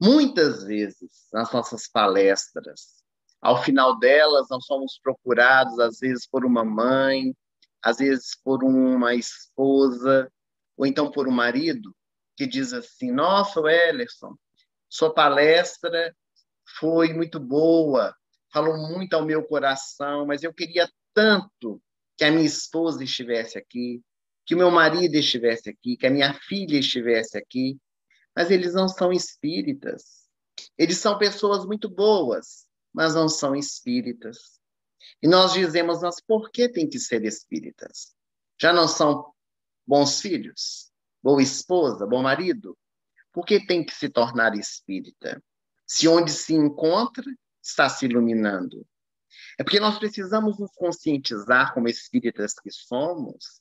[SPEAKER 3] Muitas vezes, nas nossas palestras, ao final delas, nós somos procurados, às vezes, por uma mãe, às vezes por uma esposa, ou então por um marido, que diz assim: Nossa, Ellerson, sua palestra foi muito boa, falou muito ao meu coração, mas eu queria tanto que a minha esposa estivesse aqui, que o meu marido estivesse aqui, que a minha filha estivesse aqui, mas eles não são espíritas. Eles são pessoas muito boas, mas não são espíritas. E nós dizemos, mas por que tem que ser espíritas? Já não são bons filhos, boa esposa, bom marido? Por que tem que se tornar espírita? Se onde se encontra, está se iluminando. É porque nós precisamos nos conscientizar, como espíritas que somos,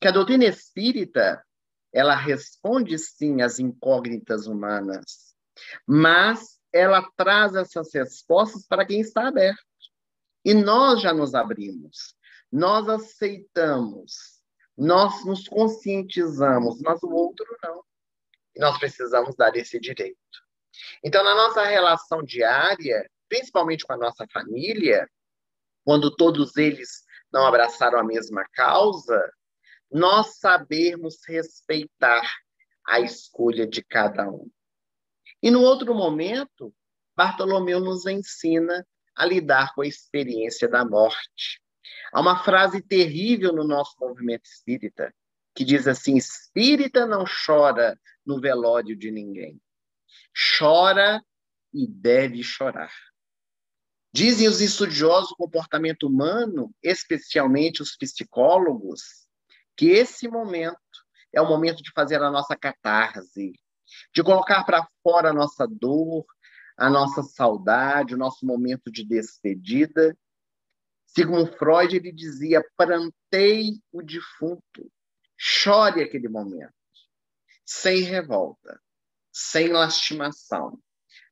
[SPEAKER 3] que a doutrina espírita ela responde sim às incógnitas humanas, mas ela traz essas respostas para quem está aberto. E nós já nos abrimos, nós aceitamos, nós nos conscientizamos, mas o outro não. E nós precisamos dar esse direito. Então, na nossa relação diária, principalmente com a nossa família, quando todos eles não abraçaram a mesma causa, nós sabermos respeitar a escolha de cada um. E no outro momento, Bartolomeu nos ensina a lidar com a experiência da morte. Há uma frase terrível no nosso movimento espírita que diz assim: espírita não chora no velório de ninguém. Chora e deve chorar. Dizem os estudiosos do comportamento humano, especialmente os psicólogos, que esse momento é o momento de fazer a nossa catarse, de colocar para fora a nossa dor, a nossa saudade, o nosso momento de despedida. Sigmund Freud ele dizia: plantei o defunto, chore aquele momento, sem revolta, sem lastimação,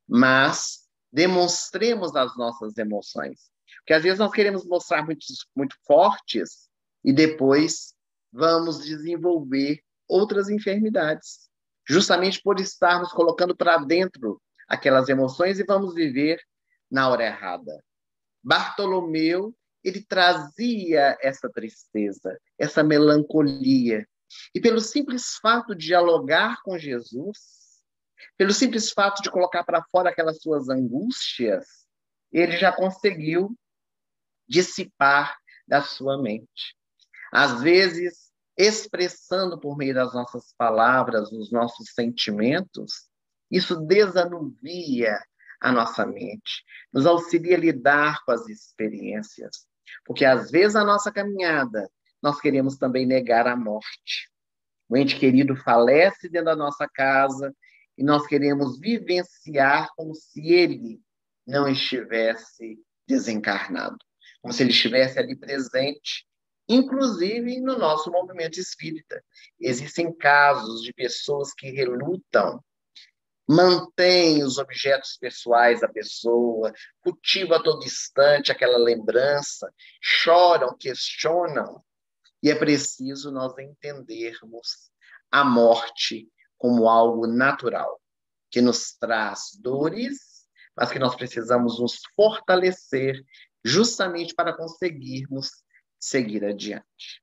[SPEAKER 3] mas demonstremos as nossas emoções. Porque às vezes nós queremos mostrar muito, muito fortes e depois vamos desenvolver outras enfermidades, justamente por estarmos colocando para dentro aquelas emoções e vamos viver na hora errada. Bartolomeu, ele trazia essa tristeza, essa melancolia. E pelo simples fato de dialogar com Jesus, pelo simples fato de colocar para fora aquelas suas angústias, ele já conseguiu dissipar da sua mente. Às vezes, expressando por meio das nossas palavras os nossos sentimentos, isso desanuvia a nossa mente, nos auxilia a lidar com as experiências. Porque às vezes a nossa caminhada, nós queremos também negar a morte. O ente querido falece dentro da nossa casa e nós queremos vivenciar como se ele não estivesse desencarnado, como se ele estivesse ali presente, inclusive no nosso movimento espírita. Existem casos de pessoas que relutam mantém os objetos pessoais da pessoa, cultiva a todo instante aquela lembrança, choram, questionam, e é preciso nós entendermos a morte como algo natural, que nos traz dores, mas que nós precisamos nos fortalecer justamente para conseguirmos seguir adiante.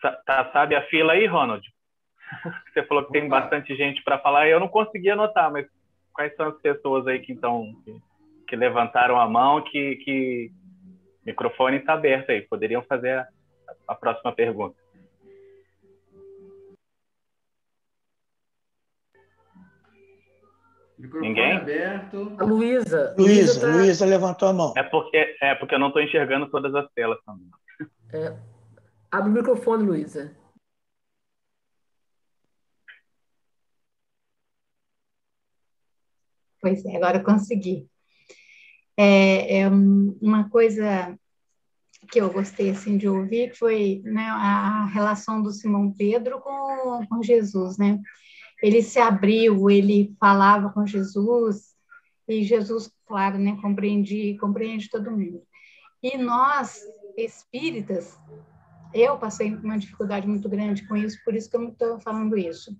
[SPEAKER 7] Tá, tá, sabe a fila aí, Ronald? Você falou que tem bastante gente para falar. Eu não consegui anotar, mas quais são as pessoas aí que estão que, levantaram a mão, que, que o microfone está aberto aí, poderiam fazer a, a próxima pergunta.
[SPEAKER 4] Microfone
[SPEAKER 7] Ninguém?
[SPEAKER 4] aberto.
[SPEAKER 8] A Luísa.
[SPEAKER 5] Luísa,
[SPEAKER 8] tá-
[SPEAKER 5] Luísa levantou a mão.
[SPEAKER 7] É porque, é porque eu não estou enxergando todas as telas também.
[SPEAKER 8] é, abre o microfone, Luísa.
[SPEAKER 9] Pois é, agora eu consegui. É, é um- uma coisa que eu gostei assim de ouvir que foi né, a relação do Simão Pedro com, com Jesus, né? Ele se abriu, ele falava com Jesus e Jesus, claro, né, compreendia, compreende todo mundo. E nós, espíritas, eu passei uma dificuldade muito grande com isso, por isso que eu estou falando isso.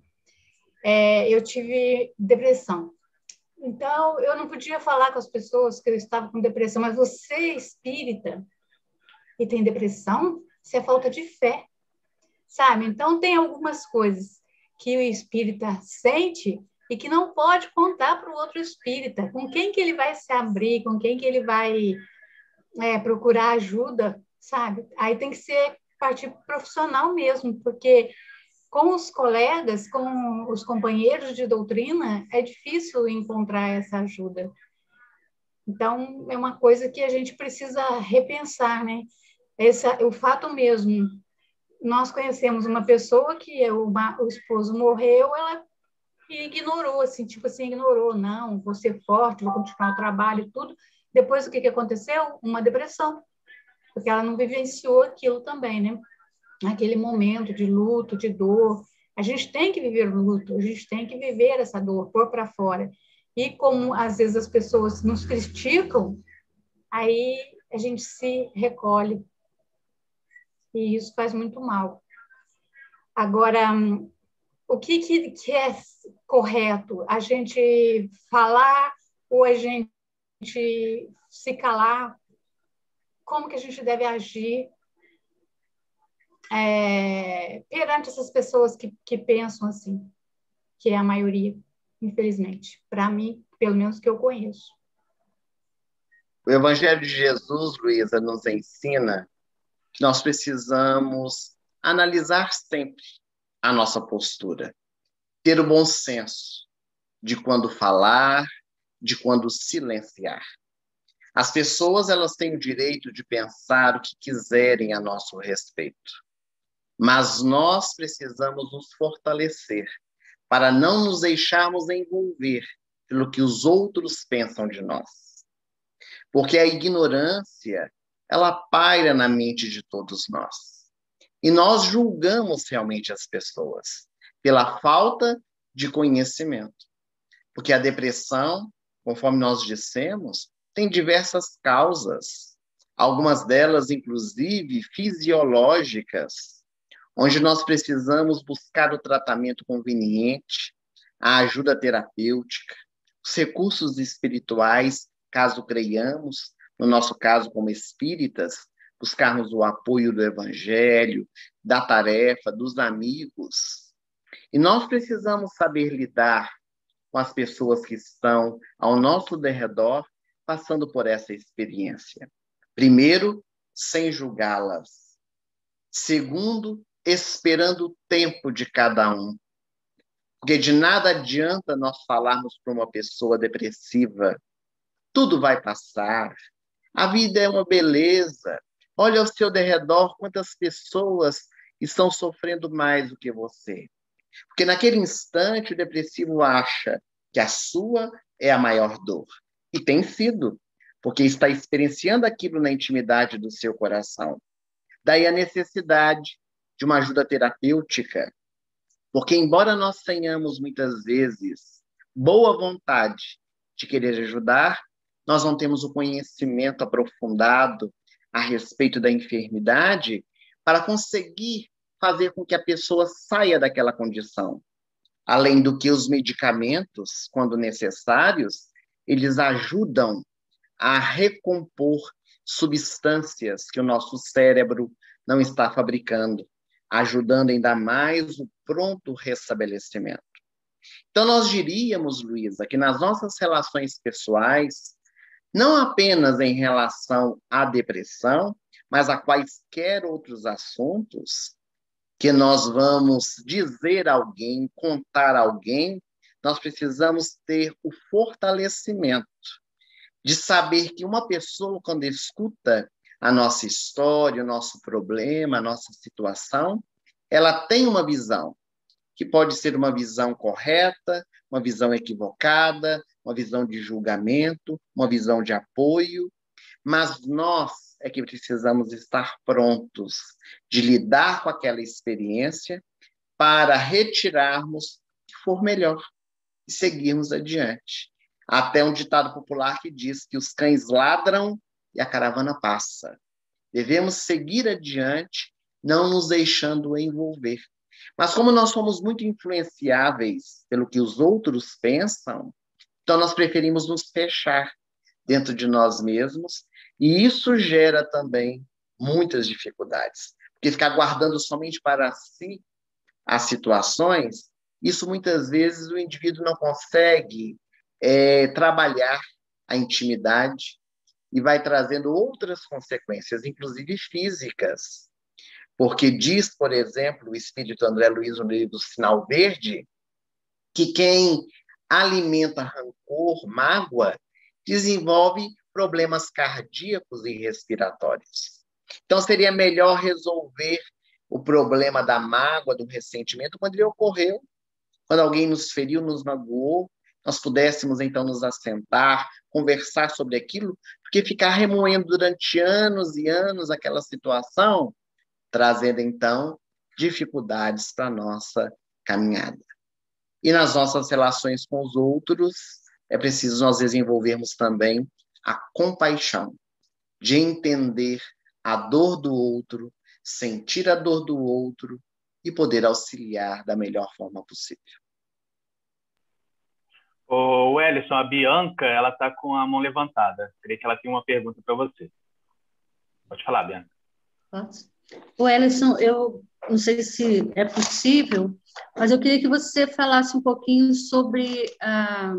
[SPEAKER 9] É, eu tive depressão. Então, eu não podia falar com as pessoas que eu estava com depressão, mas você é espírita e tem depressão, isso é falta de fé, sabe? Então, tem algumas coisas que o espírita sente e que não pode contar para o outro espírita. Com quem que ele vai se abrir, com quem que ele vai é, procurar ajuda, sabe? Aí tem que ser parte profissional mesmo, porque com os colegas, com os companheiros de doutrina, é difícil encontrar essa ajuda. Então, é uma coisa que a gente precisa repensar, né? O fato mesmo, nós conhecemos uma pessoa que o, o esposo morreu, ela ignorou, assim, tipo assim, ignorou, não, vou ser forte, vou continuar o trabalho, tudo. Depois, o que, que aconteceu? Uma depressão, porque ela não vivenciou aquilo também, né? Aquele momento de luto, de dor. A gente tem que viver o luto, a gente tem que viver essa dor, pôr para fora. E como às vezes as pessoas nos criticam, aí a gente se recolhe. E isso faz muito mal. Agora, o que, que, que é correto? A gente falar ou a gente se calar? Como que a gente deve agir é, perante essas pessoas que, que pensam assim, que é a maioria, infelizmente, para mim, pelo menos que eu conheço.
[SPEAKER 3] O Evangelho de Jesus, Luísa, nos ensina que nós precisamos analisar sempre a nossa postura, ter o bom senso de quando falar, de quando silenciar. As pessoas elas têm o direito de pensar o que quiserem a nosso respeito mas nós precisamos nos fortalecer para não nos deixarmos envolver pelo que os outros pensam de nós. Porque a ignorância, ela paira na mente de todos nós. E nós julgamos realmente as pessoas pela falta de conhecimento. Porque a depressão, conforme nós dissemos, tem diversas causas, algumas delas, inclusive, fisiológicas, onde nós precisamos buscar o tratamento conveniente, a ajuda terapêutica, os recursos espirituais, caso creiamos, no nosso caso como espíritas, buscarmos o apoio do evangelho, da tarefa, dos amigos. E nós precisamos saber lidar com as pessoas que estão ao nosso derredor passando por essa experiência. Primeiro, sem julgá-las. Segundo, esperando o tempo de cada um. Porque de nada adianta nós falarmos para uma pessoa depressiva: tudo vai passar, a vida é uma beleza. Olha ao seu derredor quantas pessoas estão sofrendo mais do que você. Porque naquele instante o depressivo acha que a sua é a maior dor. E tem sido, porque está experienciando aquilo na intimidade do seu coração. Daí a necessidade de uma ajuda terapêutica, porque, embora nós tenhamos muitas vezes boa vontade de querer ajudar, nós não temos o conhecimento aprofundado a respeito da enfermidade para conseguir fazer com que a pessoa saia daquela condição. Além do que os medicamentos, quando necessários, eles ajudam a recompor substâncias que o nosso cérebro não está fabricando ajudando ainda mais o pronto restabelecimento. Então, nós diríamos, Luísa, que nas nossas relações pessoais, não apenas em relação à depressão, mas a quaisquer outros assuntos que nós vamos dizer a alguém, contar a alguém, nós precisamos ter o fortalecimento de saber que uma pessoa, quando escuta a nossa história, o nosso problema, a nossa situação, ela tem uma visão, que pode ser uma visão correta, uma visão equivocada, uma visão de julgamento, uma visão de apoio, mas nós é que precisamos estar prontos de lidar com aquela experiência para retirarmos o que for melhor e seguirmos adiante. Até um ditado popular que diz que os cães ladram e a caravana passa. Devemos seguir adiante, não nos deixando envolver. Mas como nós somos muito influenciáveis pelo que os outros pensam, então nós preferimos nos fechar dentro de nós mesmos, e isso gera também muitas dificuldades. Porque ficar guardando somente para si as situações, isso muitas vezes o indivíduo não consegue é, trabalhar a intimidade e vai trazendo outras consequências, inclusive físicas. Porque diz, por exemplo, o espírito André Luiz no livro Sinal Verde, que quem alimenta rancor, mágoa, desenvolve problemas cardíacos e respiratórios. Então, seria melhor resolver o problema da mágoa, do ressentimento, quando ele ocorreu, quando alguém nos feriu, nos magoou, nós pudéssemos então nos assentar, conversar sobre aquilo, porque ficar remoendo durante anos e anos aquela situação, trazendo então dificuldades para a nossa caminhada. E nas nossas relações com os outros, é preciso nós desenvolvermos também a compaixão, de entender a dor do outro, sentir a dor do outro e poder auxiliar da melhor forma possível.
[SPEAKER 7] O Ellison, a Bianca, ela está com a mão levantada. Creio que ela tem uma pergunta para você. Pode falar, Bianca.
[SPEAKER 10] Pode. O Ellison, eu não sei se é possível, mas eu queria que você falasse um pouquinho sobre ah,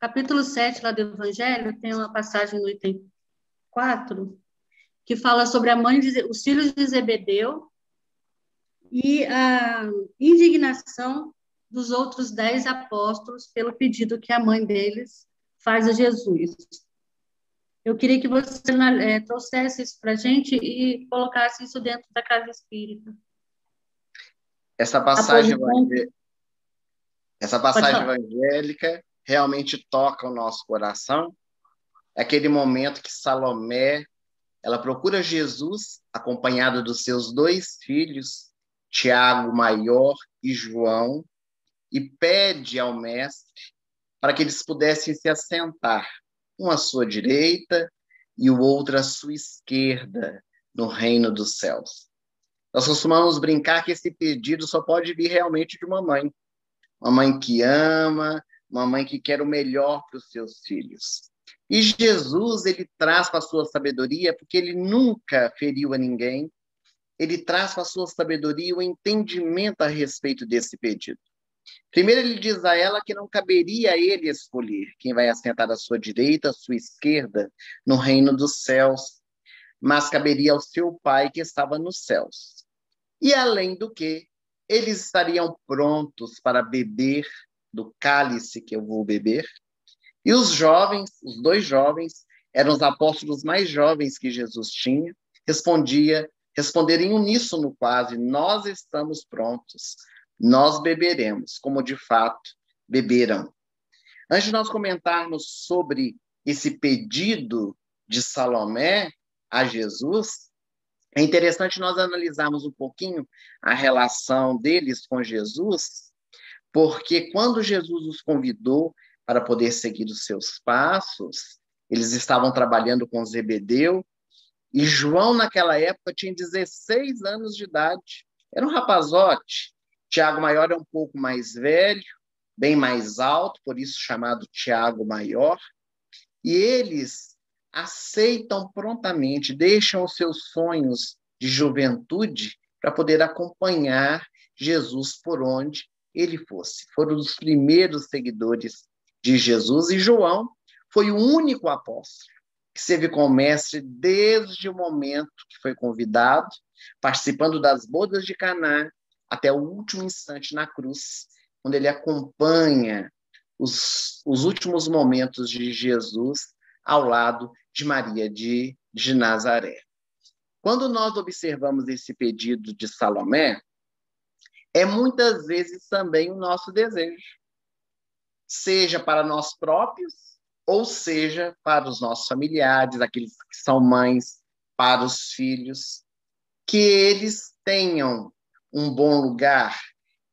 [SPEAKER 10] capítulo 7 lá do Evangelho, tem uma passagem no item 4, que fala sobre a mãe de, os filhos de Zebedeu e a indignação dos outros dez apóstolos pelo pedido que a mãe deles faz a Jesus. Eu queria que você é, trouxesse isso para a gente e colocasse isso dentro da casa espírita.
[SPEAKER 3] Essa passagem, evangé... Essa passagem evangélica realmente toca o nosso coração. É aquele momento que Salomé ela procura Jesus acompanhada dos seus dois filhos, Tiago maior e João, e pede ao mestre para que eles pudessem se assentar, um à sua direita e o outro à sua esquerda, no reino dos céus. Nós costumamos brincar que esse pedido só pode vir realmente de uma mãe. Uma mãe que ama, uma mãe que quer o melhor para os seus filhos. E Jesus, ele traz com a sua sabedoria, porque ele nunca feriu a ninguém, ele traz com a sua sabedoria o entendimento a respeito desse pedido. Primeiro, ele diz a ela que não caberia a ele escolher quem vai assentar à sua direita, à sua esquerda, no reino dos céus, mas caberia ao seu pai que estava nos céus. E além do que, eles estariam prontos para beber do cálice que eu vou beber, e os jovens, os dois jovens, eram os apóstolos mais jovens que Jesus tinha, respondia, responderam em uníssono quase, nós estamos prontos, nós beberemos, como de fato beberam. Antes de nós comentarmos sobre esse pedido de Salomé a Jesus, é interessante nós analisarmos um pouquinho a relação deles com Jesus, porque quando Jesus os convidou para poder seguir os seus passos. Eles estavam trabalhando com Zebedeu, e João, naquela época, tinha 16 anos de idade. Era um rapazote. Tiago Maior é um pouco mais velho, bem mais alto, por isso chamado Tiago Maior. E eles aceitam prontamente, deixam os seus sonhos de juventude para poder acompanhar Jesus por onde ele fosse. Foram os primeiros seguidores de Jesus, e João foi o único apóstolo que esteve com o mestre desde o momento que foi convidado, participando das bodas de Caná, até o último instante na cruz, quando ele acompanha os, os últimos momentos de Jesus ao lado de Maria de, de Nazaré. Quando nós observamos esse pedido de Salomé, é muitas vezes também o nosso desejo seja para nós próprios, ou seja para os nossos familiares, aqueles que são mães, para os filhos, que eles tenham um bom lugar,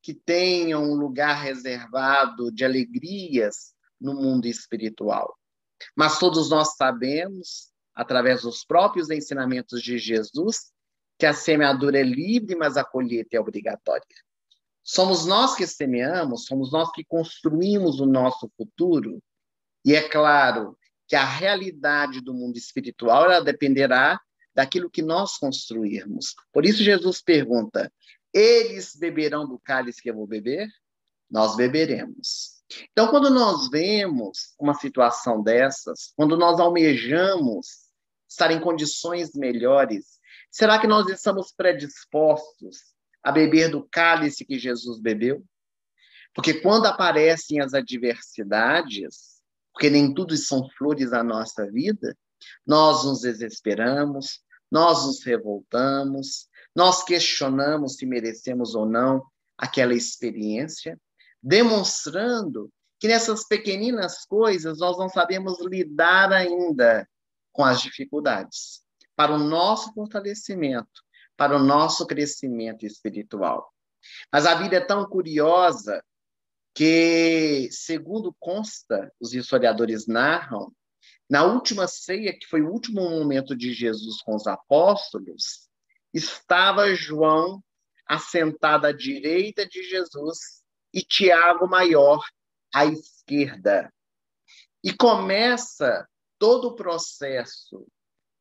[SPEAKER 3] que tenham um lugar reservado de alegrias no mundo espiritual. Mas todos nós sabemos através dos próprios ensinamentos de Jesus, que a semeadura é livre, mas a colheita é obrigatória. Somos nós que semeamos, somos nós que construímos o nosso futuro, e é claro que a realidade do mundo espiritual ela dependerá daquilo que nós construirmos. Por isso Jesus pergunta: eles beberão do cálice que eu vou beber? Nós beberemos. Então, quando nós vemos uma situação dessas, quando nós almejamos estar em condições melhores, será que nós estamos predispostos a beber do cálice que Jesus bebeu? Porque quando aparecem as adversidades, porque nem tudo são flores na nossa vida, nós nos desesperamos, nós nos revoltamos, nós questionamos se merecemos ou não aquela experiência, demonstrando que nessas pequeninas coisas nós não sabemos lidar ainda com as dificuldades, para o nosso fortalecimento, para o nosso crescimento espiritual. Mas a vida é tão curiosa que, segundo consta, os historiadores narram, na última ceia, que foi o último momento de Jesus com os apóstolos, estava João assentado à direita de Jesus e Tiago maior à esquerda. E começa todo o processo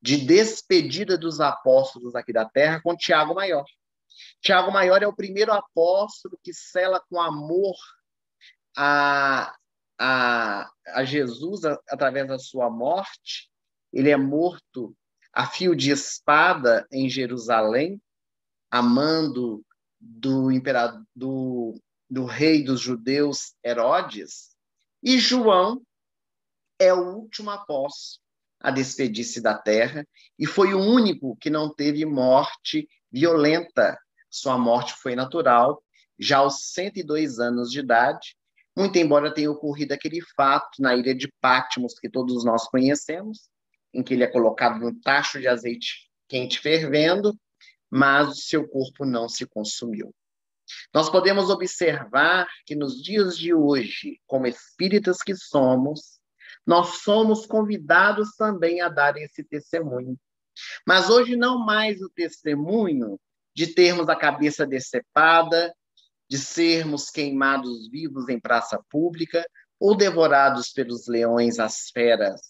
[SPEAKER 3] de despedida dos apóstolos aqui da terra com Tiago maior. Tiago maior é o primeiro apóstolo que cela com amor a, a, a Jesus a, através da sua morte. Ele é morto a fio de espada em Jerusalém, amando do imperador do, do rei dos judeus Herodes. E João é o último apóstolo a despedir-se da terra e foi o único que não teve morte violenta. Sua morte foi natural, já aos 102 anos de idade, muito embora tenha ocorrido aquele fato na ilha de Patmos, que todos nós conhecemos, em que ele é colocado num tacho de azeite quente fervendo, mas o seu corpo não se consumiu. Nós podemos observar que nos dias de hoje, como espíritas que somos, nós somos convidados também a dar esse testemunho. Mas hoje não mais o testemunho de termos a cabeça decepada, de sermos queimados vivos em praça pública ou devorados pelos leões as feras,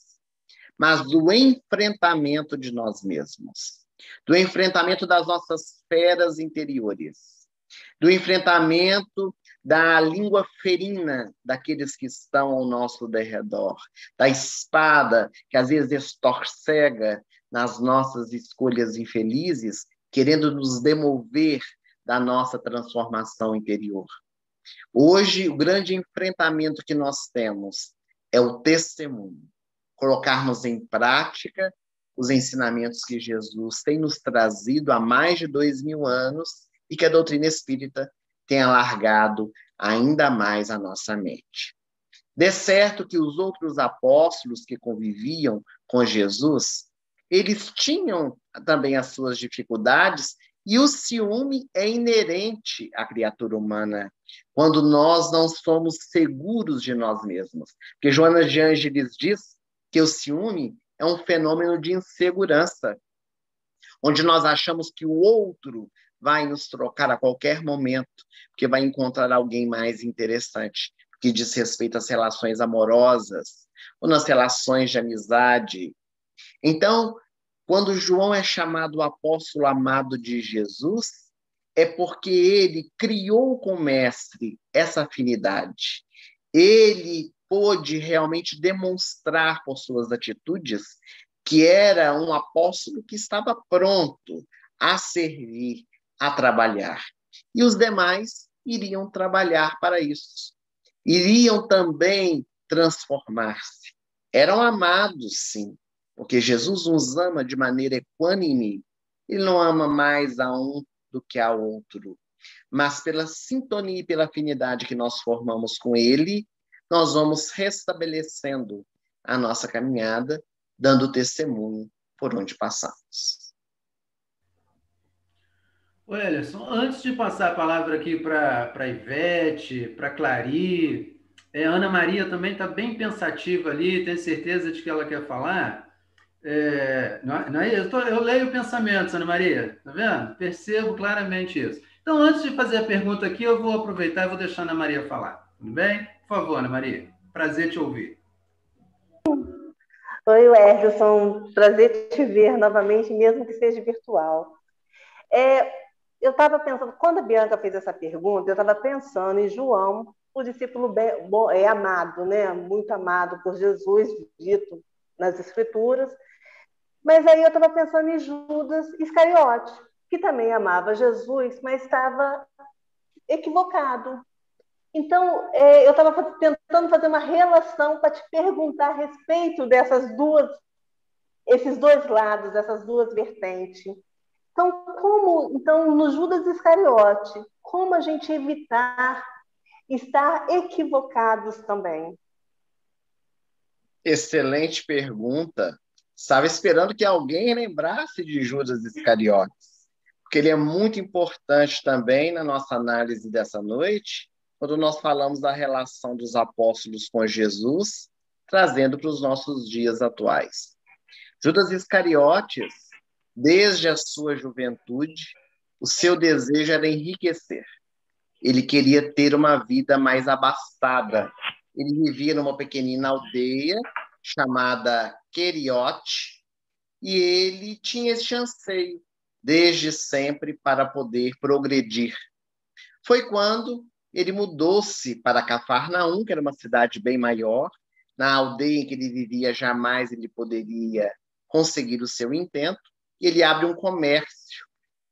[SPEAKER 3] mas do enfrentamento de nós mesmos, do enfrentamento das nossas feras interiores, do enfrentamento da língua ferina daqueles que estão ao nosso derredor, da espada que às vezes estorcega nas nossas escolhas infelizes, querendo nos demover da nossa transformação interior. Hoje, o grande enfrentamento que nós temos é o testemunho, colocarmos em prática os ensinamentos que Jesus tem nos trazido há mais de dois mil anos e que a doutrina espírita tem alargado ainda mais a nossa mente. De certo que os outros apóstolos que conviviam com Jesus, eles tinham também as suas dificuldades e o ciúme é inerente à criatura humana, quando nós não somos seguros de nós mesmos. Porque Joana de Ângeles diz que o ciúme é um fenômeno de insegurança, onde nós achamos que o outro vai nos trocar a qualquer momento, porque vai encontrar alguém mais interessante, que diz respeito às relações amorosas ou nas relações de amizade. Então, quando João é chamado apóstolo amado de Jesus, é porque ele criou com o mestre essa afinidade. Ele pôde realmente demonstrar por suas atitudes que era um apóstolo que estava pronto a servir, a trabalhar. E os demais iriam trabalhar para isso. Iriam também transformar-se. Eram amados, sim, porque Jesus nos ama de maneira equânime. Ele não ama mais a um do que a outro. Mas pela sintonia e pela afinidade que nós formamos com Ele, nós vamos restabelecendo a nossa caminhada, dando testemunho por onde passamos.
[SPEAKER 4] Ô, Elerson, antes de passar a palavra aqui para Ivete, para Clari, é, Ana Maria também está bem pensativa ali, tenho certeza de que ela quer falar. É, não, é, é eu, tô, eu, leio o pensamento, Ana Maria, tá vendo? Percebo claramente isso. Então, antes de fazer a pergunta aqui, eu vou aproveitar e vou deixar a Ana Maria falar. Tudo bem? Por favor, Ana Maria. Prazer te ouvir.
[SPEAKER 11] Oi, Werderson. Prazer te ver novamente, mesmo que seja virtual. É, eu estava pensando, quando a Bianca fez essa pergunta, eu estava pensando em João, o discípulo bem, bom, é amado, né? muito amado por Jesus, dito nas Escrituras. Mas aí eu estava pensando em Judas Iscariote, que também amava Jesus, mas estava equivocado. Então, é, eu estava tentando fazer uma relação para te perguntar a respeito dessas duas, esses dois lados, essas duas vertentes. Então, como, então, no Judas Iscariote, como a gente evitar estar equivocados também?
[SPEAKER 3] Excelente pergunta. Estava esperando que alguém lembrasse de Judas Iscariotes, porque ele é muito importante também na nossa análise dessa noite, quando nós falamos da relação dos apóstolos com Jesus, trazendo para os nossos dias atuais. Judas Iscariotes, desde a sua juventude, o seu desejo era enriquecer. Ele queria ter uma vida mais abastada. Ele vivia numa pequenina aldeia chamada Queriote, e ele tinha esse anseio desde sempre para poder progredir. Foi quando ele mudou-se para Cafarnaum, que era uma cidade bem maior. Na aldeia em que ele vivia, jamais ele poderia conseguir o seu intento. E ele abre um comércio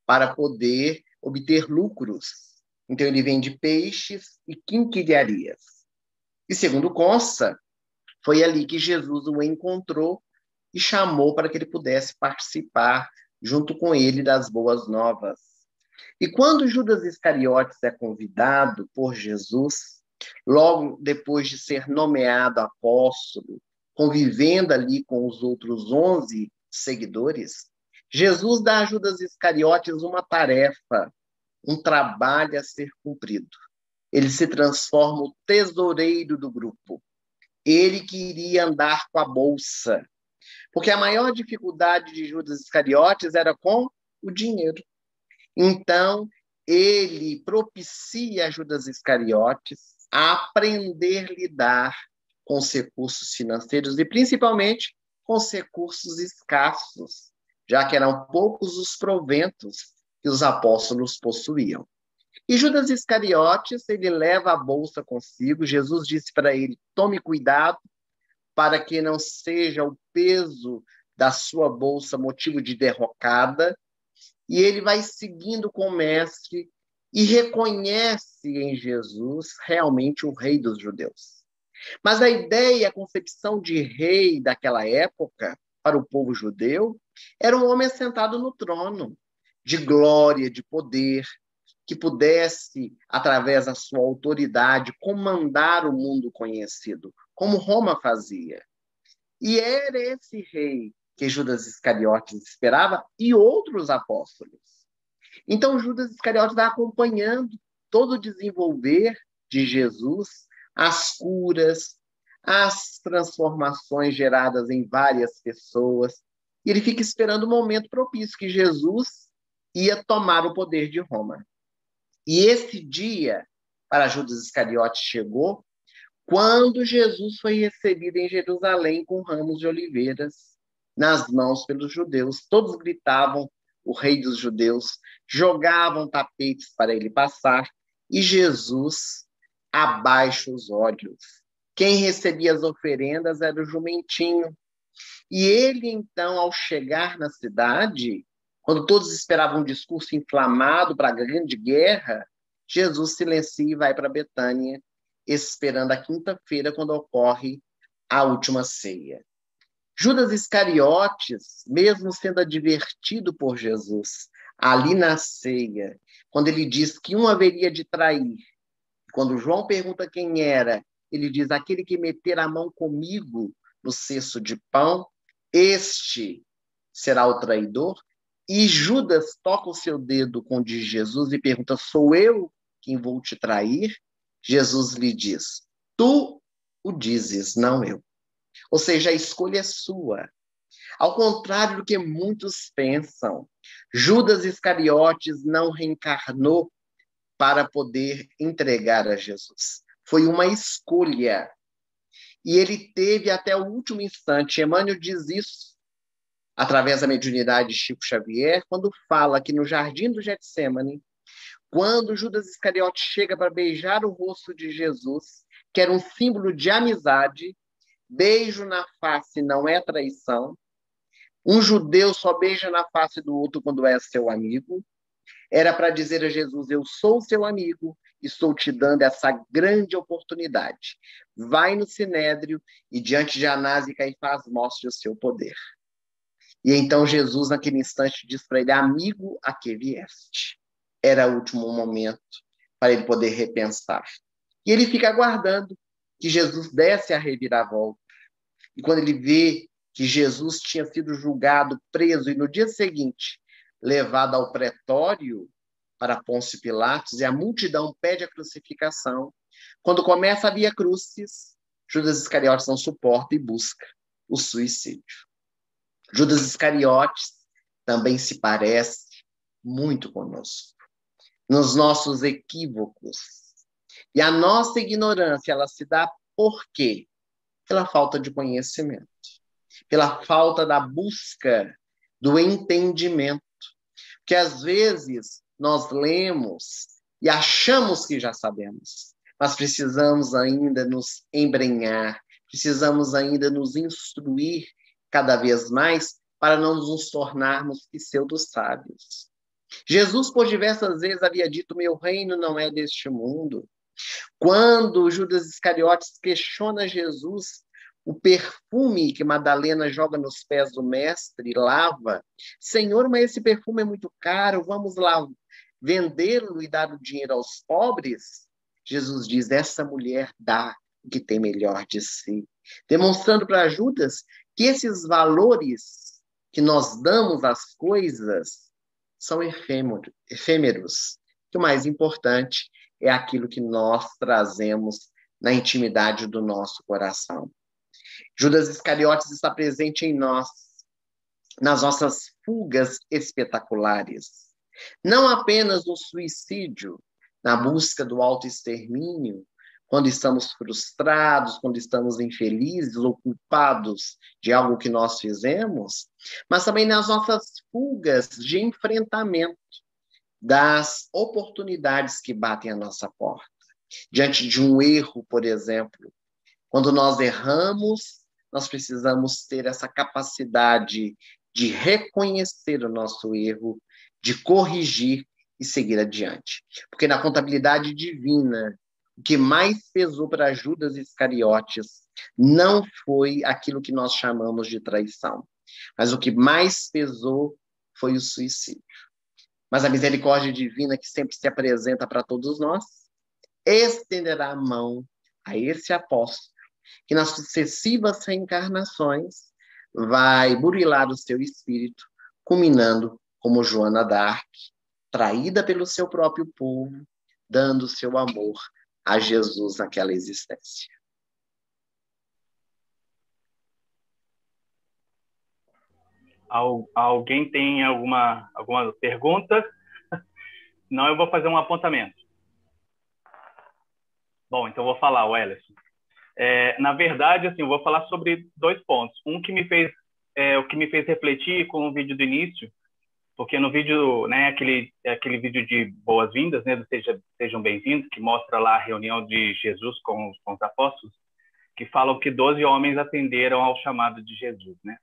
[SPEAKER 3] para poder obter lucros. Então, ele vende peixes e quinquilharias. E, segundo consta, foi ali que Jesus o encontrou e chamou para que ele pudesse participar junto com ele das boas novas. E quando Judas Iscariotes é convidado por Jesus, logo depois de ser nomeado apóstolo, convivendo ali com os outros onze seguidores, Jesus dá a Judas Iscariotes uma tarefa, um trabalho a ser cumprido. Ele se transforma o tesoureiro do grupo. Ele queria andar com a bolsa, porque a maior dificuldade de Judas Iscariotes era com o dinheiro. Então, ele propicia a Judas Iscariotes a aprender a lidar com os recursos financeiros e, principalmente, com os recursos escassos, já que eram poucos os proventos que os apóstolos possuíam. E Judas Iscariotes, ele leva a bolsa consigo. Jesus disse para ele: tome cuidado para que não seja o peso da sua bolsa motivo de derrocada e ele vai seguindo com o mestre e reconhece em Jesus realmente o rei dos judeus. Mas a ideia, a concepção de rei daquela época para o povo judeu era um homem sentado no trono, de glória, de poder, que pudesse, através da sua autoridade, comandar o mundo conhecido, como Roma fazia. E era esse rei que Judas Iscariotes esperava e outros apóstolos. Então, Judas Iscariotes está acompanhando todo o desenvolver de Jesus, as curas, as transformações geradas em várias pessoas. E ele fica esperando o momento propício que Jesus ia tomar o poder de Roma. E esse dia para Judas Iscariotes chegou quando Jesus foi recebido em Jerusalém com ramos de oliveiras nas mãos pelos judeus. Todos gritavam o rei dos judeus, jogavam tapetes para ele passar, e Jesus abaixa os olhos. Quem recebia as oferendas era o jumentinho. E ele, então, ao chegar na cidade, quando todos esperavam um discurso inflamado para a grande guerra, Jesus silencia e vai para Betânia, esperando a quinta-feira, quando ocorre a última ceia. Judas Iscariotes, mesmo sendo advertido por Jesus ali na ceia, quando ele diz que um haveria de trair, quando João pergunta quem era, ele diz: aquele que meter a mão comigo no cesto de pão, este será o traidor. E Judas toca o seu dedo com o de Jesus e pergunta: Sou eu quem vou te trair? Jesus lhe diz: Tu o dizes, não eu. Ou seja, a escolha é sua. Ao contrário do que muitos pensam, Judas Iscariotes não reencarnou para poder entregar a Jesus. Foi uma escolha. E ele teve até o último instante. Emmanuel diz isso através da mediunidade de Chico Xavier, quando fala que no jardim do Getsemane, quando Judas Iscariote chega para beijar o rosto de Jesus, que era um símbolo de amizade, beijo na face não é traição. Um judeu só beija na face do outro quando é seu amigo. Era para dizer a Jesus: Eu sou seu amigo, estou te dando essa grande oportunidade. Vai no Sinédrio e diante de Anás e Caifás mostre o seu poder. E então Jesus, naquele instante, diz para ele: Amigo, a que vieste? Era o último momento para ele poder repensar. E ele fica aguardando que Jesus desse a reviravolta. E quando ele vê que Jesus tinha sido julgado, preso e no dia seguinte levado ao pretório para Pôncio Pilatos e a multidão pede a crucificação, quando começa a via crucis, Judas Iscariotes não suporta e busca o suicídio. Judas Iscariotes também se parece muito conosco, nos nossos equívocos. E a nossa ignorância, ela se dá por quê? Pela falta de conhecimento, pela falta da busca do entendimento. Que às vezes nós lemos e achamos que já sabemos, mas precisamos ainda nos embrenhar, precisamos ainda nos instruir cada vez mais para não nos tornarmos pseudos sábios. Jesus, por diversas vezes, havia dito: Meu reino não é deste mundo. Quando Judas Iscariotes questiona Jesus, o perfume que Madalena joga nos pés do mestre, lava. Senhor, mas esse perfume é muito caro, vamos lá vendê-lo e dar o dinheiro aos pobres? Jesus diz: essa mulher dá o que tem melhor de si. Demonstrando para Judas que esses valores que nós damos às coisas são efêmeros, que o mais importante é aquilo que nós trazemos na intimidade do nosso coração. Judas Iscariotes está presente em nós, nas nossas fugas espetaculares. Não apenas no suicídio, na busca do autoextermínio, quando estamos frustrados, quando estamos infelizes ou culpados de algo que nós fizemos, mas também nas nossas fugas de enfrentamento das oportunidades que batem à nossa porta. Diante de um erro, por exemplo, quando nós erramos, nós precisamos ter essa capacidade de reconhecer o nosso erro, de corrigir e seguir adiante. Porque na contabilidade divina, o que mais pesou para Judas Iscariotes não foi aquilo que nós chamamos de traição, mas o que mais pesou foi o suicídio. Mas a misericórdia divina, que sempre se apresenta para todos nós, estenderá a mão a esse apóstolo, que nas sucessivas reencarnações vai burilar o seu espírito, culminando como Joana d'Arc, traída pelo seu próprio povo, dando seu amor a Jesus naquela existência.
[SPEAKER 7] Alguém tem alguma, alguma pergunta? Não, eu vou fazer um apontamento. Bom, então vou falar, Wellington. É, na verdade, assim, eu vou falar sobre dois pontos. Um que me fez, é, o que me fez refletir com o vídeo do início, porque no vídeo, né, aquele, aquele vídeo de boas-vindas, né, do Seja, Sejam Bem-vindos, que mostra lá a reunião de Jesus com os, com os apóstolos, que falam que 12 homens atenderam ao chamado de Jesus, né?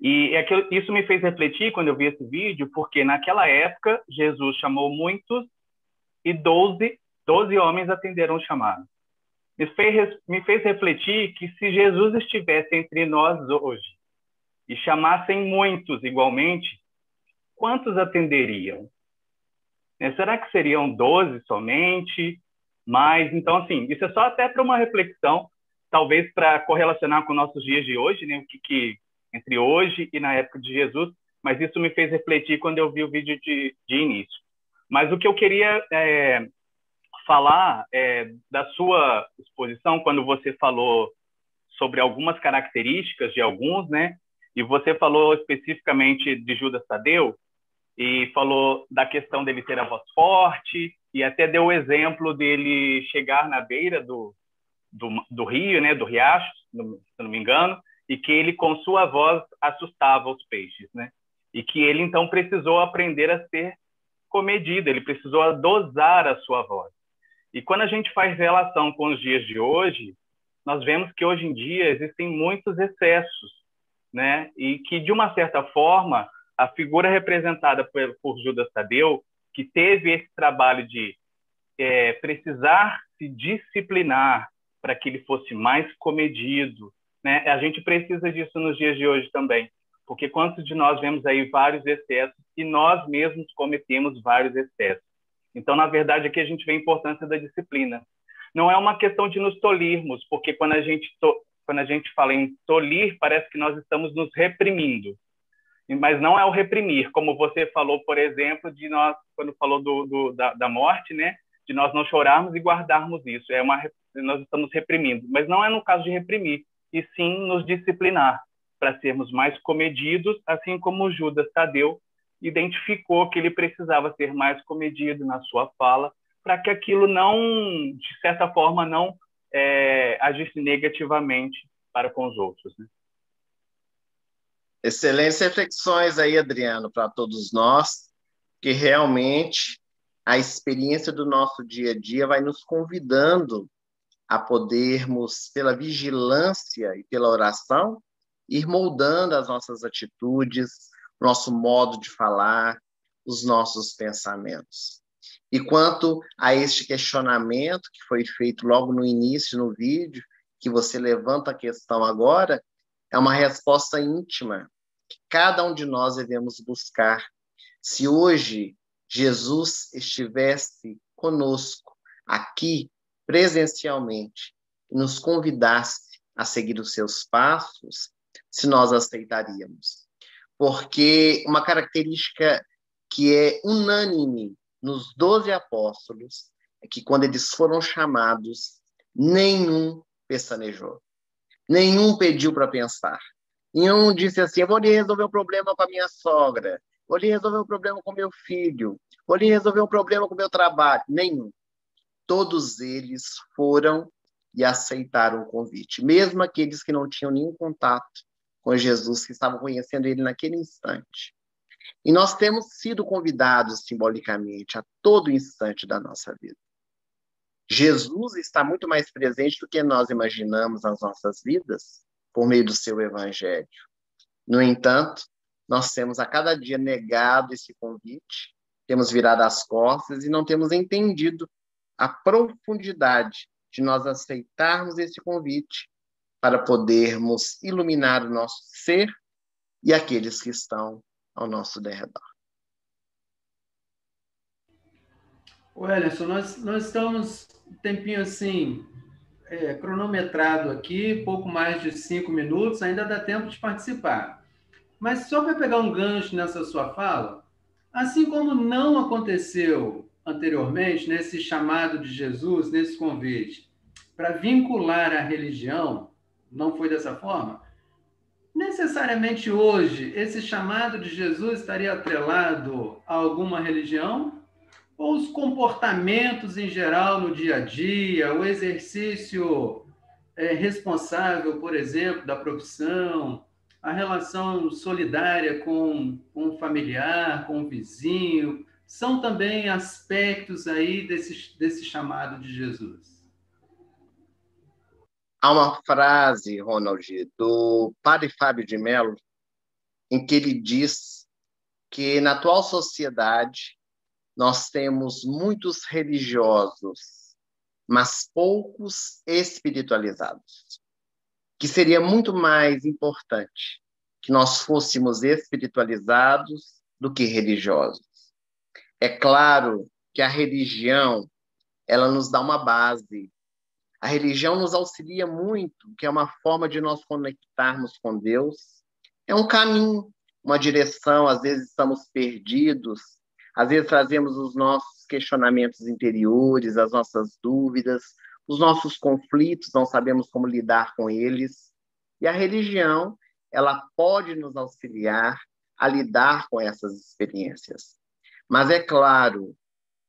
[SPEAKER 7] E aquilo, isso me fez refletir quando eu vi esse vídeo, porque naquela época Jesus chamou muitos e 12, 12 homens atenderam o chamado. Me fez, me fez refletir que se Jesus estivesse entre nós hoje e chamassem muitos igualmente, quantos atenderiam? Né, será que seriam 12 somente? Mais? Então, assim, isso é só até para uma reflexão, talvez para correlacionar com nossos dias de hoje, né? O que, que, entre hoje e na época de Jesus, mas isso me fez refletir quando eu vi o vídeo de, de início. Mas o que eu queria é, falar é, da sua exposição, quando você falou sobre algumas características de alguns, né? E você falou especificamente de Judas Tadeu e falou da questão dele ter a voz forte e até deu o exemplo dele chegar na beira do, do, do rio, né, do riacho, se não me engano, e que ele com sua voz assustava os peixes, né? E que ele então precisou aprender a ser comedido, ele precisou dosar a sua voz. E quando a gente faz relação com os dias de hoje, nós vemos que hoje em dia existem muitos excessos, né? E que de uma certa forma a figura representada por, Judas Tadeu, que teve esse trabalho de é, precisar se disciplinar para que ele fosse mais comedido, né? A gente precisa disso nos dias de hoje também, porque quantos de nós vemos aí vários excessos e nós mesmos cometemos vários excessos. Então, na verdade, aqui a gente vê a importância da disciplina. Não é uma questão de nos tolirmos, porque quando a gente to quando a gente fala em tolir, parece que nós estamos nos reprimindo. Mas não é o reprimir, como você falou, por exemplo, de nós, quando falou do, do da, da, morte, né? De nós não chorarmos e guardarmos isso. É uma, nós estamos reprimindo. Mas não é no caso de reprimir, e sim nos disciplinar, para sermos mais comedidos, assim como Judas Tadeu identificou que ele precisava ser mais comedido na sua fala, para que aquilo não, de certa forma, não é, agisse negativamente para com os outros. Né?
[SPEAKER 3] Excelentes reflexões aí, Adriano, para todos nós, que realmente a experiência do nosso dia a dia vai nos convidando a podermos, pela vigilância e pela oração, ir moldando as nossas atitudes, nosso modo de falar, os nossos pensamentos. E quanto a este questionamento que foi feito logo no início no vídeo, que você levanta a questão agora, é uma resposta íntima que cada um de nós devemos buscar. Se hoje Jesus estivesse conosco aqui presencialmente e nos convidasse a seguir os seus passos, se nós aceitaríamos. Porque uma característica que é unânime nos doze apóstolos é que quando eles foram chamados, nenhum pestanejou, nenhum pediu para pensar. Nenhum disse assim: eu vou lhe resolver um problema com a minha sogra, vou lhe resolver um problema com meu filho, vou lhe resolver um problema com meu trabalho. Nenhum todos eles foram e aceitaram o convite, mesmo aqueles que não tinham nenhum contato com Jesus, que estavam conhecendo ele naquele instante. E nós temos sido convidados simbolicamente a todo instante da nossa vida. Jesus está muito mais presente do que nós imaginamos nas nossas vidas por meio do seu evangelho. No entanto, nós temos a cada dia negado esse convite, temos virado as costas e não temos entendido a profundidade de nós aceitarmos esse convite para podermos iluminar o nosso ser e aqueles que estão ao nosso derredor.
[SPEAKER 4] O Ellison, nós, nós estamos um tempinho assim, é, cronometrado aqui, pouco mais de cinco minutos, ainda dá tempo de participar. Mas só para pegar um gancho nessa sua fala, assim como não aconteceu anteriormente, nesse chamado de Jesus, nesse convite, para vincular a religião, não foi dessa forma? Necessariamente hoje, esse chamado de Jesus estaria atrelado a alguma religião? Ou os comportamentos em geral no dia a dia, o exercício é, responsável, por exemplo, da profissão, a relação solidária com, com familiar, com o vizinho, são também aspectos aí desse, desse chamado de Jesus.
[SPEAKER 3] Há uma frase, Ronald, do padre Fábio de Mello, em que ele diz que na atual sociedade nós temos muitos religiosos, mas poucos espiritualizados. Que seria muito mais importante que nós fôssemos espiritualizados do que religiosos. É claro que a religião ela nos dá uma base. A religião nos auxilia muito, que é uma forma de nós conectarmos com Deus. É um caminho, uma direção. Às vezes estamos perdidos, às vezes trazemos os nossos questionamentos interiores, as nossas dúvidas, os nossos conflitos, não sabemos como lidar com eles. E a religião ela pode nos auxiliar a lidar com essas experiências. Mas é claro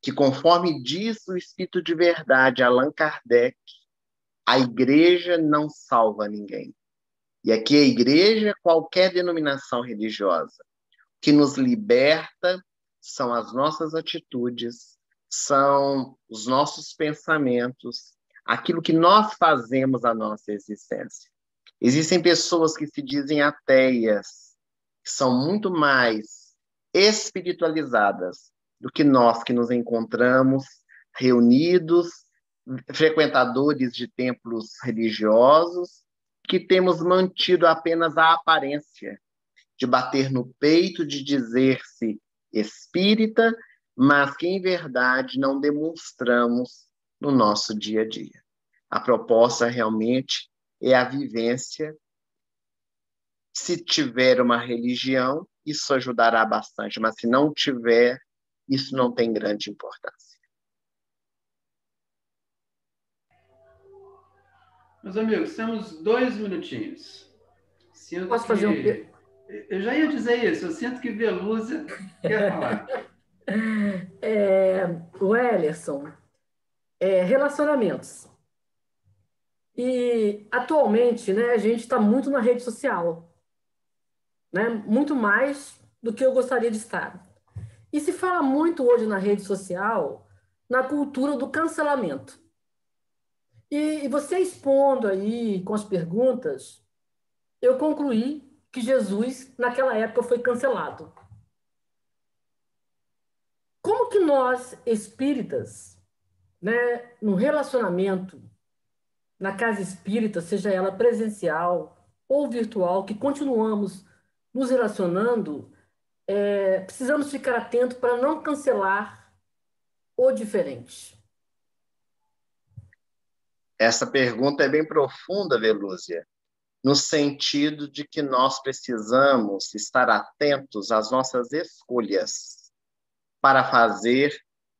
[SPEAKER 3] que, conforme diz o Espírito de Verdade, Allan Kardec, a igreja não salva ninguém. E aqui a igreja é qualquer denominação religiosa. O que nos liberta são as nossas atitudes, são os nossos pensamentos, aquilo que nós fazemos a nossa existência. Existem pessoas que se dizem ateias, que são muito mais espiritualizadas do que nós que nos encontramos reunidos, frequentadores de templos religiosos, que temos mantido apenas a aparência de bater no peito, de dizer-se espírita, mas que em verdade não demonstramos no nosso dia a dia. A proposta realmente é a vivência. Se tiver uma religião, isso ajudará bastante, mas se não tiver, isso não tem grande importância.
[SPEAKER 4] Meus amigos, temos dois minutinhos.
[SPEAKER 8] Sinto Posso que... fazer um.
[SPEAKER 4] Eu já ia dizer isso, eu sinto que Velusa quer falar.
[SPEAKER 8] É, o Ellerson, é, relacionamentos. E atualmente, né, a gente está muito na rede social, né? Muito mais do que eu gostaria de estar. E se fala muito hoje na rede social na cultura do cancelamento. E, e você expondo aí com as perguntas, eu concluí que Jesus naquela época foi cancelado. Como que nós espíritas, né, no relacionamento na casa espírita, seja ela presencial ou virtual, que continuamos nos relacionando, é, precisamos ficar atentos para não cancelar o diferente.
[SPEAKER 3] Essa pergunta é bem profunda, Velúzia, no sentido de que nós precisamos estar atentos às nossas escolhas para fazer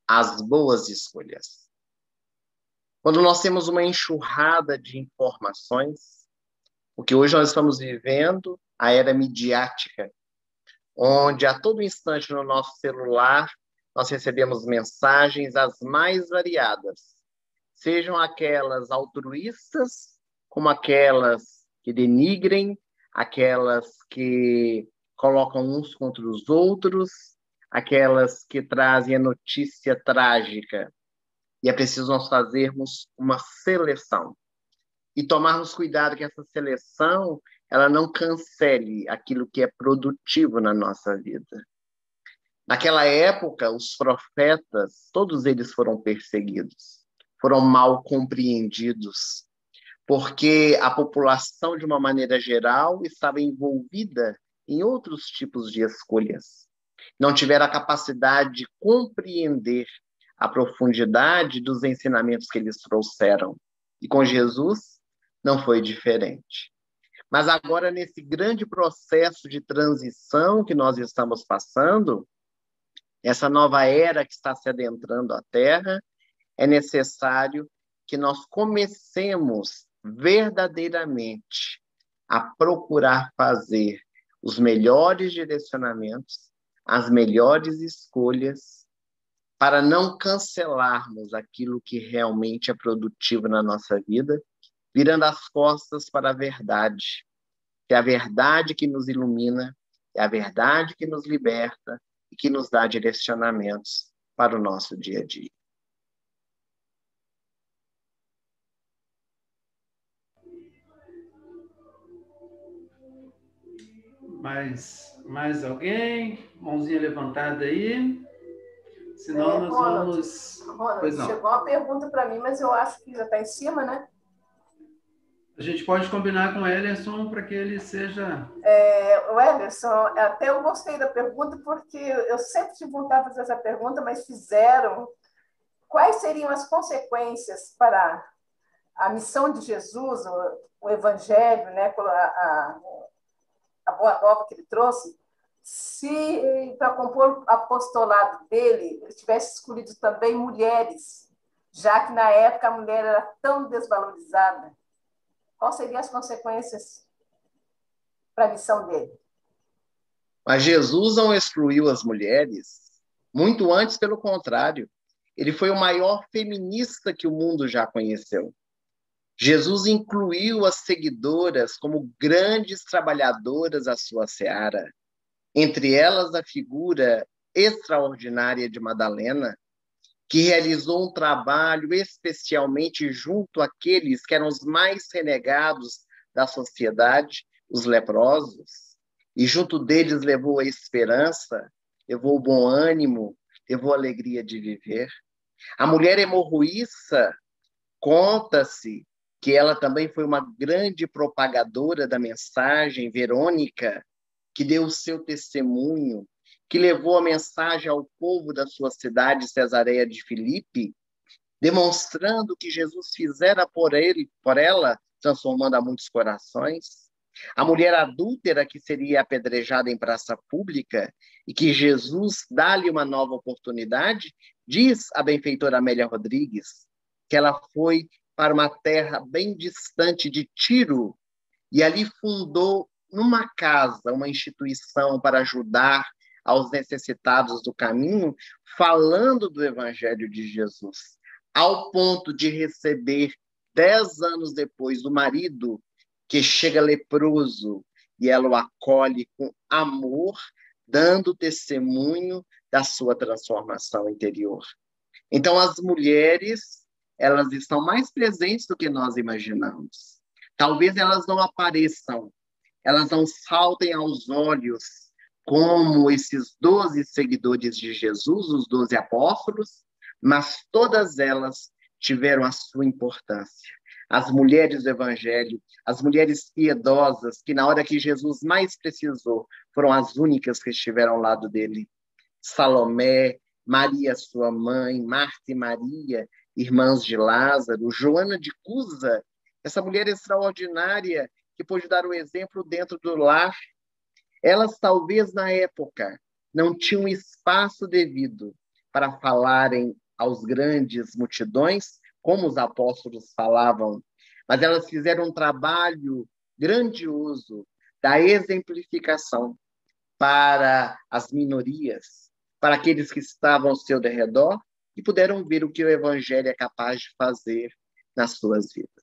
[SPEAKER 3] as boas escolhas. Quando nós temos uma enxurrada de informações, porque hoje nós estamos vivendo a era midiática, onde a todo instante no nosso celular nós recebemos mensagens as mais variadas, sejam aquelas altruístas, como aquelas que denigrem, aquelas que colocam uns contra os outros, aquelas que trazem a notícia trágica. E é preciso nós fazermos uma seleção e tomarmos cuidado que essa seleção ela não cancele aquilo que é produtivo na nossa vida. Naquela época, os profetas, todos eles foram perseguidos, foram mal compreendidos, porque a população, de uma maneira geral, estava envolvida em outros tipos de escolhas. Não tiveram a capacidade de compreender a profundidade dos ensinamentos que eles trouxeram. E com Jesus não foi diferente. Mas agora, nesse grande processo de transição que nós estamos passando, essa nova era que está se adentrando à Terra, é necessário que nós comecemos verdadeiramente a procurar fazer os melhores direcionamentos, as melhores escolhas para não cancelarmos aquilo que realmente é produtivo na nossa vida, virando as costas para a verdade. Que é a verdade que nos ilumina, é a verdade que nos liberta e que nos dá direcionamentos para o nosso dia a dia.
[SPEAKER 4] Mais, mais alguém? Mãozinha levantada aí. Senão é, nós Ronald, vamos.
[SPEAKER 6] Ronald, chegou uma pergunta para mim, mas eu acho que já está em cima, né?
[SPEAKER 4] A gente pode combinar com o Ellison para que ele seja.
[SPEAKER 6] É, o Ellison, até eu gostei da pergunta, porque eu sempre tive vontade de fazer essa pergunta, mas fizeram. Quais seriam as consequências para a missão de Jesus, o, o Evangelho, né, a, a, a boa nova que ele trouxe, se para compor o apostolado dele ele tivesse escolhido também mulheres, já que na época a mulher era tão desvalorizada, quais seriam as consequências? para a missão dele.
[SPEAKER 3] Mas Jesus não excluiu as mulheres, muito antes, pelo contrário. Ele foi o maior feminista que o mundo já conheceu. Jesus incluiu as seguidoras como grandes trabalhadoras à sua seara, entre elas a figura extraordinária de Madalena, que realizou um trabalho especialmente junto àqueles que eram os mais renegados da sociedade, os leprosos, e junto deles levou a esperança, levou o bom ânimo, levou a alegria de viver. A mulher hemorroíça, conta-se que ela também foi uma grande propagadora da mensagem, Verônica, que deu o seu testemunho, que levou a mensagem ao povo da sua cidade, Cesareia de Filipe, demonstrando que Jesus fizera por ele, por ela, transformando a muitos corações. A mulher adúltera que seria apedrejada em praça pública e que Jesus dá-lhe uma nova oportunidade, diz a benfeitora Amélia Rodrigues que ela foi para uma terra bem distante de Tiro e ali fundou numa casa uma instituição para ajudar aos necessitados do caminho, falando do Evangelho de Jesus, ao ponto de receber dez anos depois o marido que chega leproso e ela o acolhe com amor, dando testemunho da sua transformação interior. Então, as mulheres, elas estão mais presentes do que nós imaginamos. Talvez elas não apareçam, elas não saltem aos olhos como esses doze seguidores de Jesus, os doze apóstolos, mas todas elas tiveram a sua importância. As mulheres do Evangelho, as mulheres piedosas, que na hora que Jesus mais precisou, foram as únicas que estiveram ao lado dele. Salomé, Maria, sua mãe, Marta e Maria, irmãs de Lázaro, Joana de Cusa, essa mulher extraordinária que pôde dar o exemplo dentro do lar. Elas, talvez na época, não tinham espaço devido para falarem aos grandes multidões, como os apóstolos falavam, mas elas fizeram um trabalho grandioso da exemplificação para as minorias, para aqueles que estavam ao seu derredor e puderam ver o que o evangelho é capaz de fazer nas suas vidas.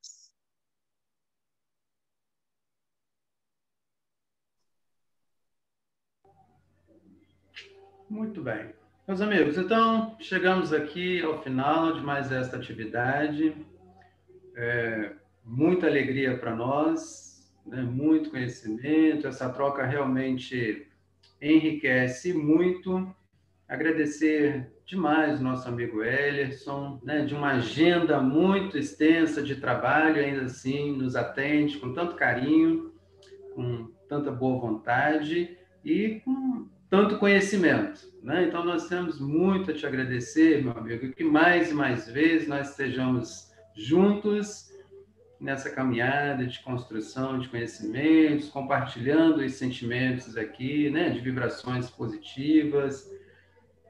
[SPEAKER 4] Muito bem. Meus amigos, então chegamos aqui ao final de mais esta atividade. É, muita alegria para nós, né? muito conhecimento, essa troca realmente enriquece muito. Agradecer demais nosso amigo Ellerson, né? de uma agenda muito extensa de trabalho, ainda assim nos atende com tanto carinho, com tanta boa vontade e com tanto conhecimento. Né? Então, nós temos muito a te agradecer, meu amigo, que mais e mais vezes nós estejamos juntos nessa caminhada de construção de conhecimentos, compartilhando os sentimentos aqui, né, de vibrações positivas.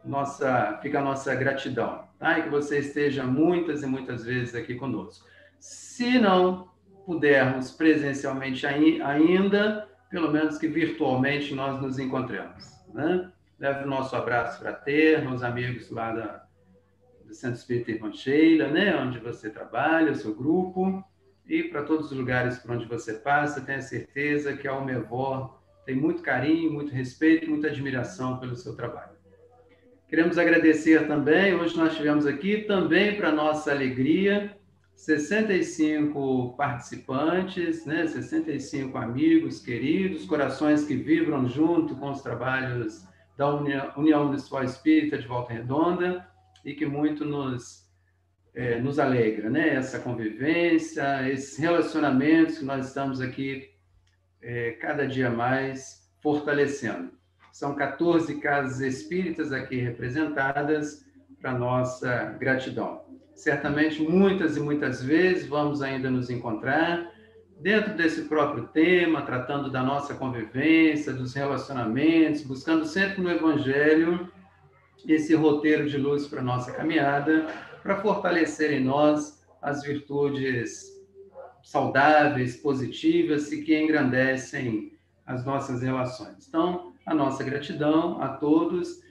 [SPEAKER 4] Nossa, fica a nossa gratidão, tá? E que você esteja muitas e muitas vezes aqui conosco. Se não pudermos presencialmente ainda, pelo menos que virtualmente nós nos encontremos. Né? Leve o nosso abraço fraterno aos amigos lá da, do Centro Espírita Irmã Sheila, né? onde você trabalha, o seu grupo, e para todos os lugares por onde você passa, tenha certeza que a Almevor tem muito carinho, muito respeito, muita admiração pelo seu trabalho. Queremos agradecer também, hoje nós tivemos aqui, também para nossa alegria, 65 participantes, né? 65 amigos queridos, corações que vibram junto com os trabalhos da União, União Municipal Espírita de Volta Redonda e que muito nos, é, nos alegra, né? Essa convivência, esses relacionamentos que nós estamos aqui é, cada dia mais fortalecendo. São 14 casas espíritas aqui representadas para nossa gratidão. Certamente, muitas e muitas vezes vamos ainda nos encontrar dentro desse próprio tema, tratando da nossa convivência, dos relacionamentos, buscando sempre no Evangelho esse roteiro de luz para a nossa caminhada, para fortalecer em nós as virtudes saudáveis, positivas e que engrandecem as nossas relações. Então, a nossa gratidão a todos.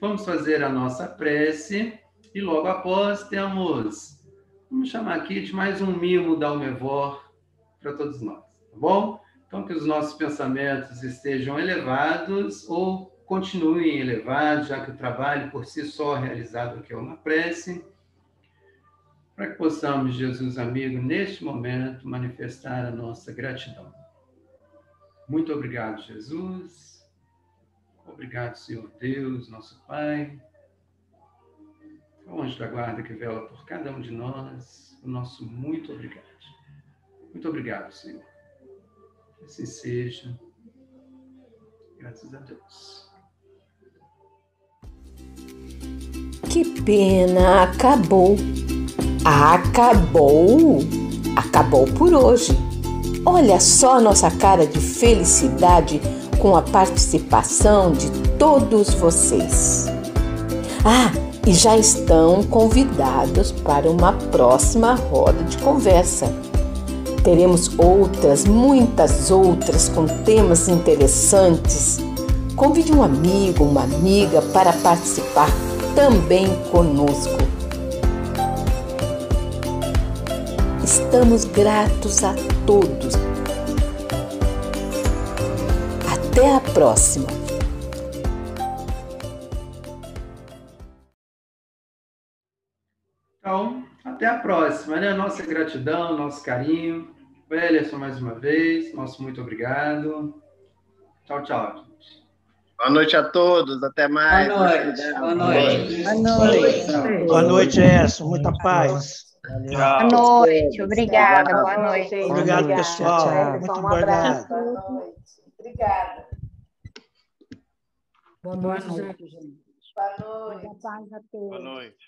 [SPEAKER 4] Vamos fazer a nossa prece e logo após temos, vamos chamar aqui de mais um mimo da Almevor para todos nós, tá bom? Então, que os nossos pensamentos estejam elevados ou continuem elevados, já que o trabalho por si só realizado aqui é uma prece, para que possamos, Jesus amigo, neste momento, manifestar a nossa gratidão. Muito obrigado, Jesus. Obrigado, Senhor Deus, nosso Pai. O anjo da guarda que vela por cada um de nós, o nosso muito obrigado. Muito obrigado, Senhor. Que assim seja. Graças a Deus.
[SPEAKER 12] Que pena, acabou. Acabou. Acabou por hoje. Olha só nossa cara de felicidade com a participação de todos vocês. Ah, e já estão convidados para uma próxima roda de conversa. Teremos outras, muitas outras, com temas interessantes. Convide um amigo, uma amiga para participar também conosco. Estamos gratos a todos. Até a próxima!
[SPEAKER 4] Até a próxima, né? Nossa gratidão, nosso carinho. Wellerson, mais uma vez, nosso muito obrigado. Tchau, tchau.
[SPEAKER 3] Boa noite a todos, até mais.
[SPEAKER 5] Boa noite. Boa noite. Boa noite. Boa noite. Muita paz.
[SPEAKER 9] Boa noite, obrigada. Boa noite.
[SPEAKER 5] Obrigado, pessoal. Muito obrigado.
[SPEAKER 6] Boa noite. Obrigada.
[SPEAKER 8] Boa noite, gente.
[SPEAKER 6] Boa noite.
[SPEAKER 13] Boa noite.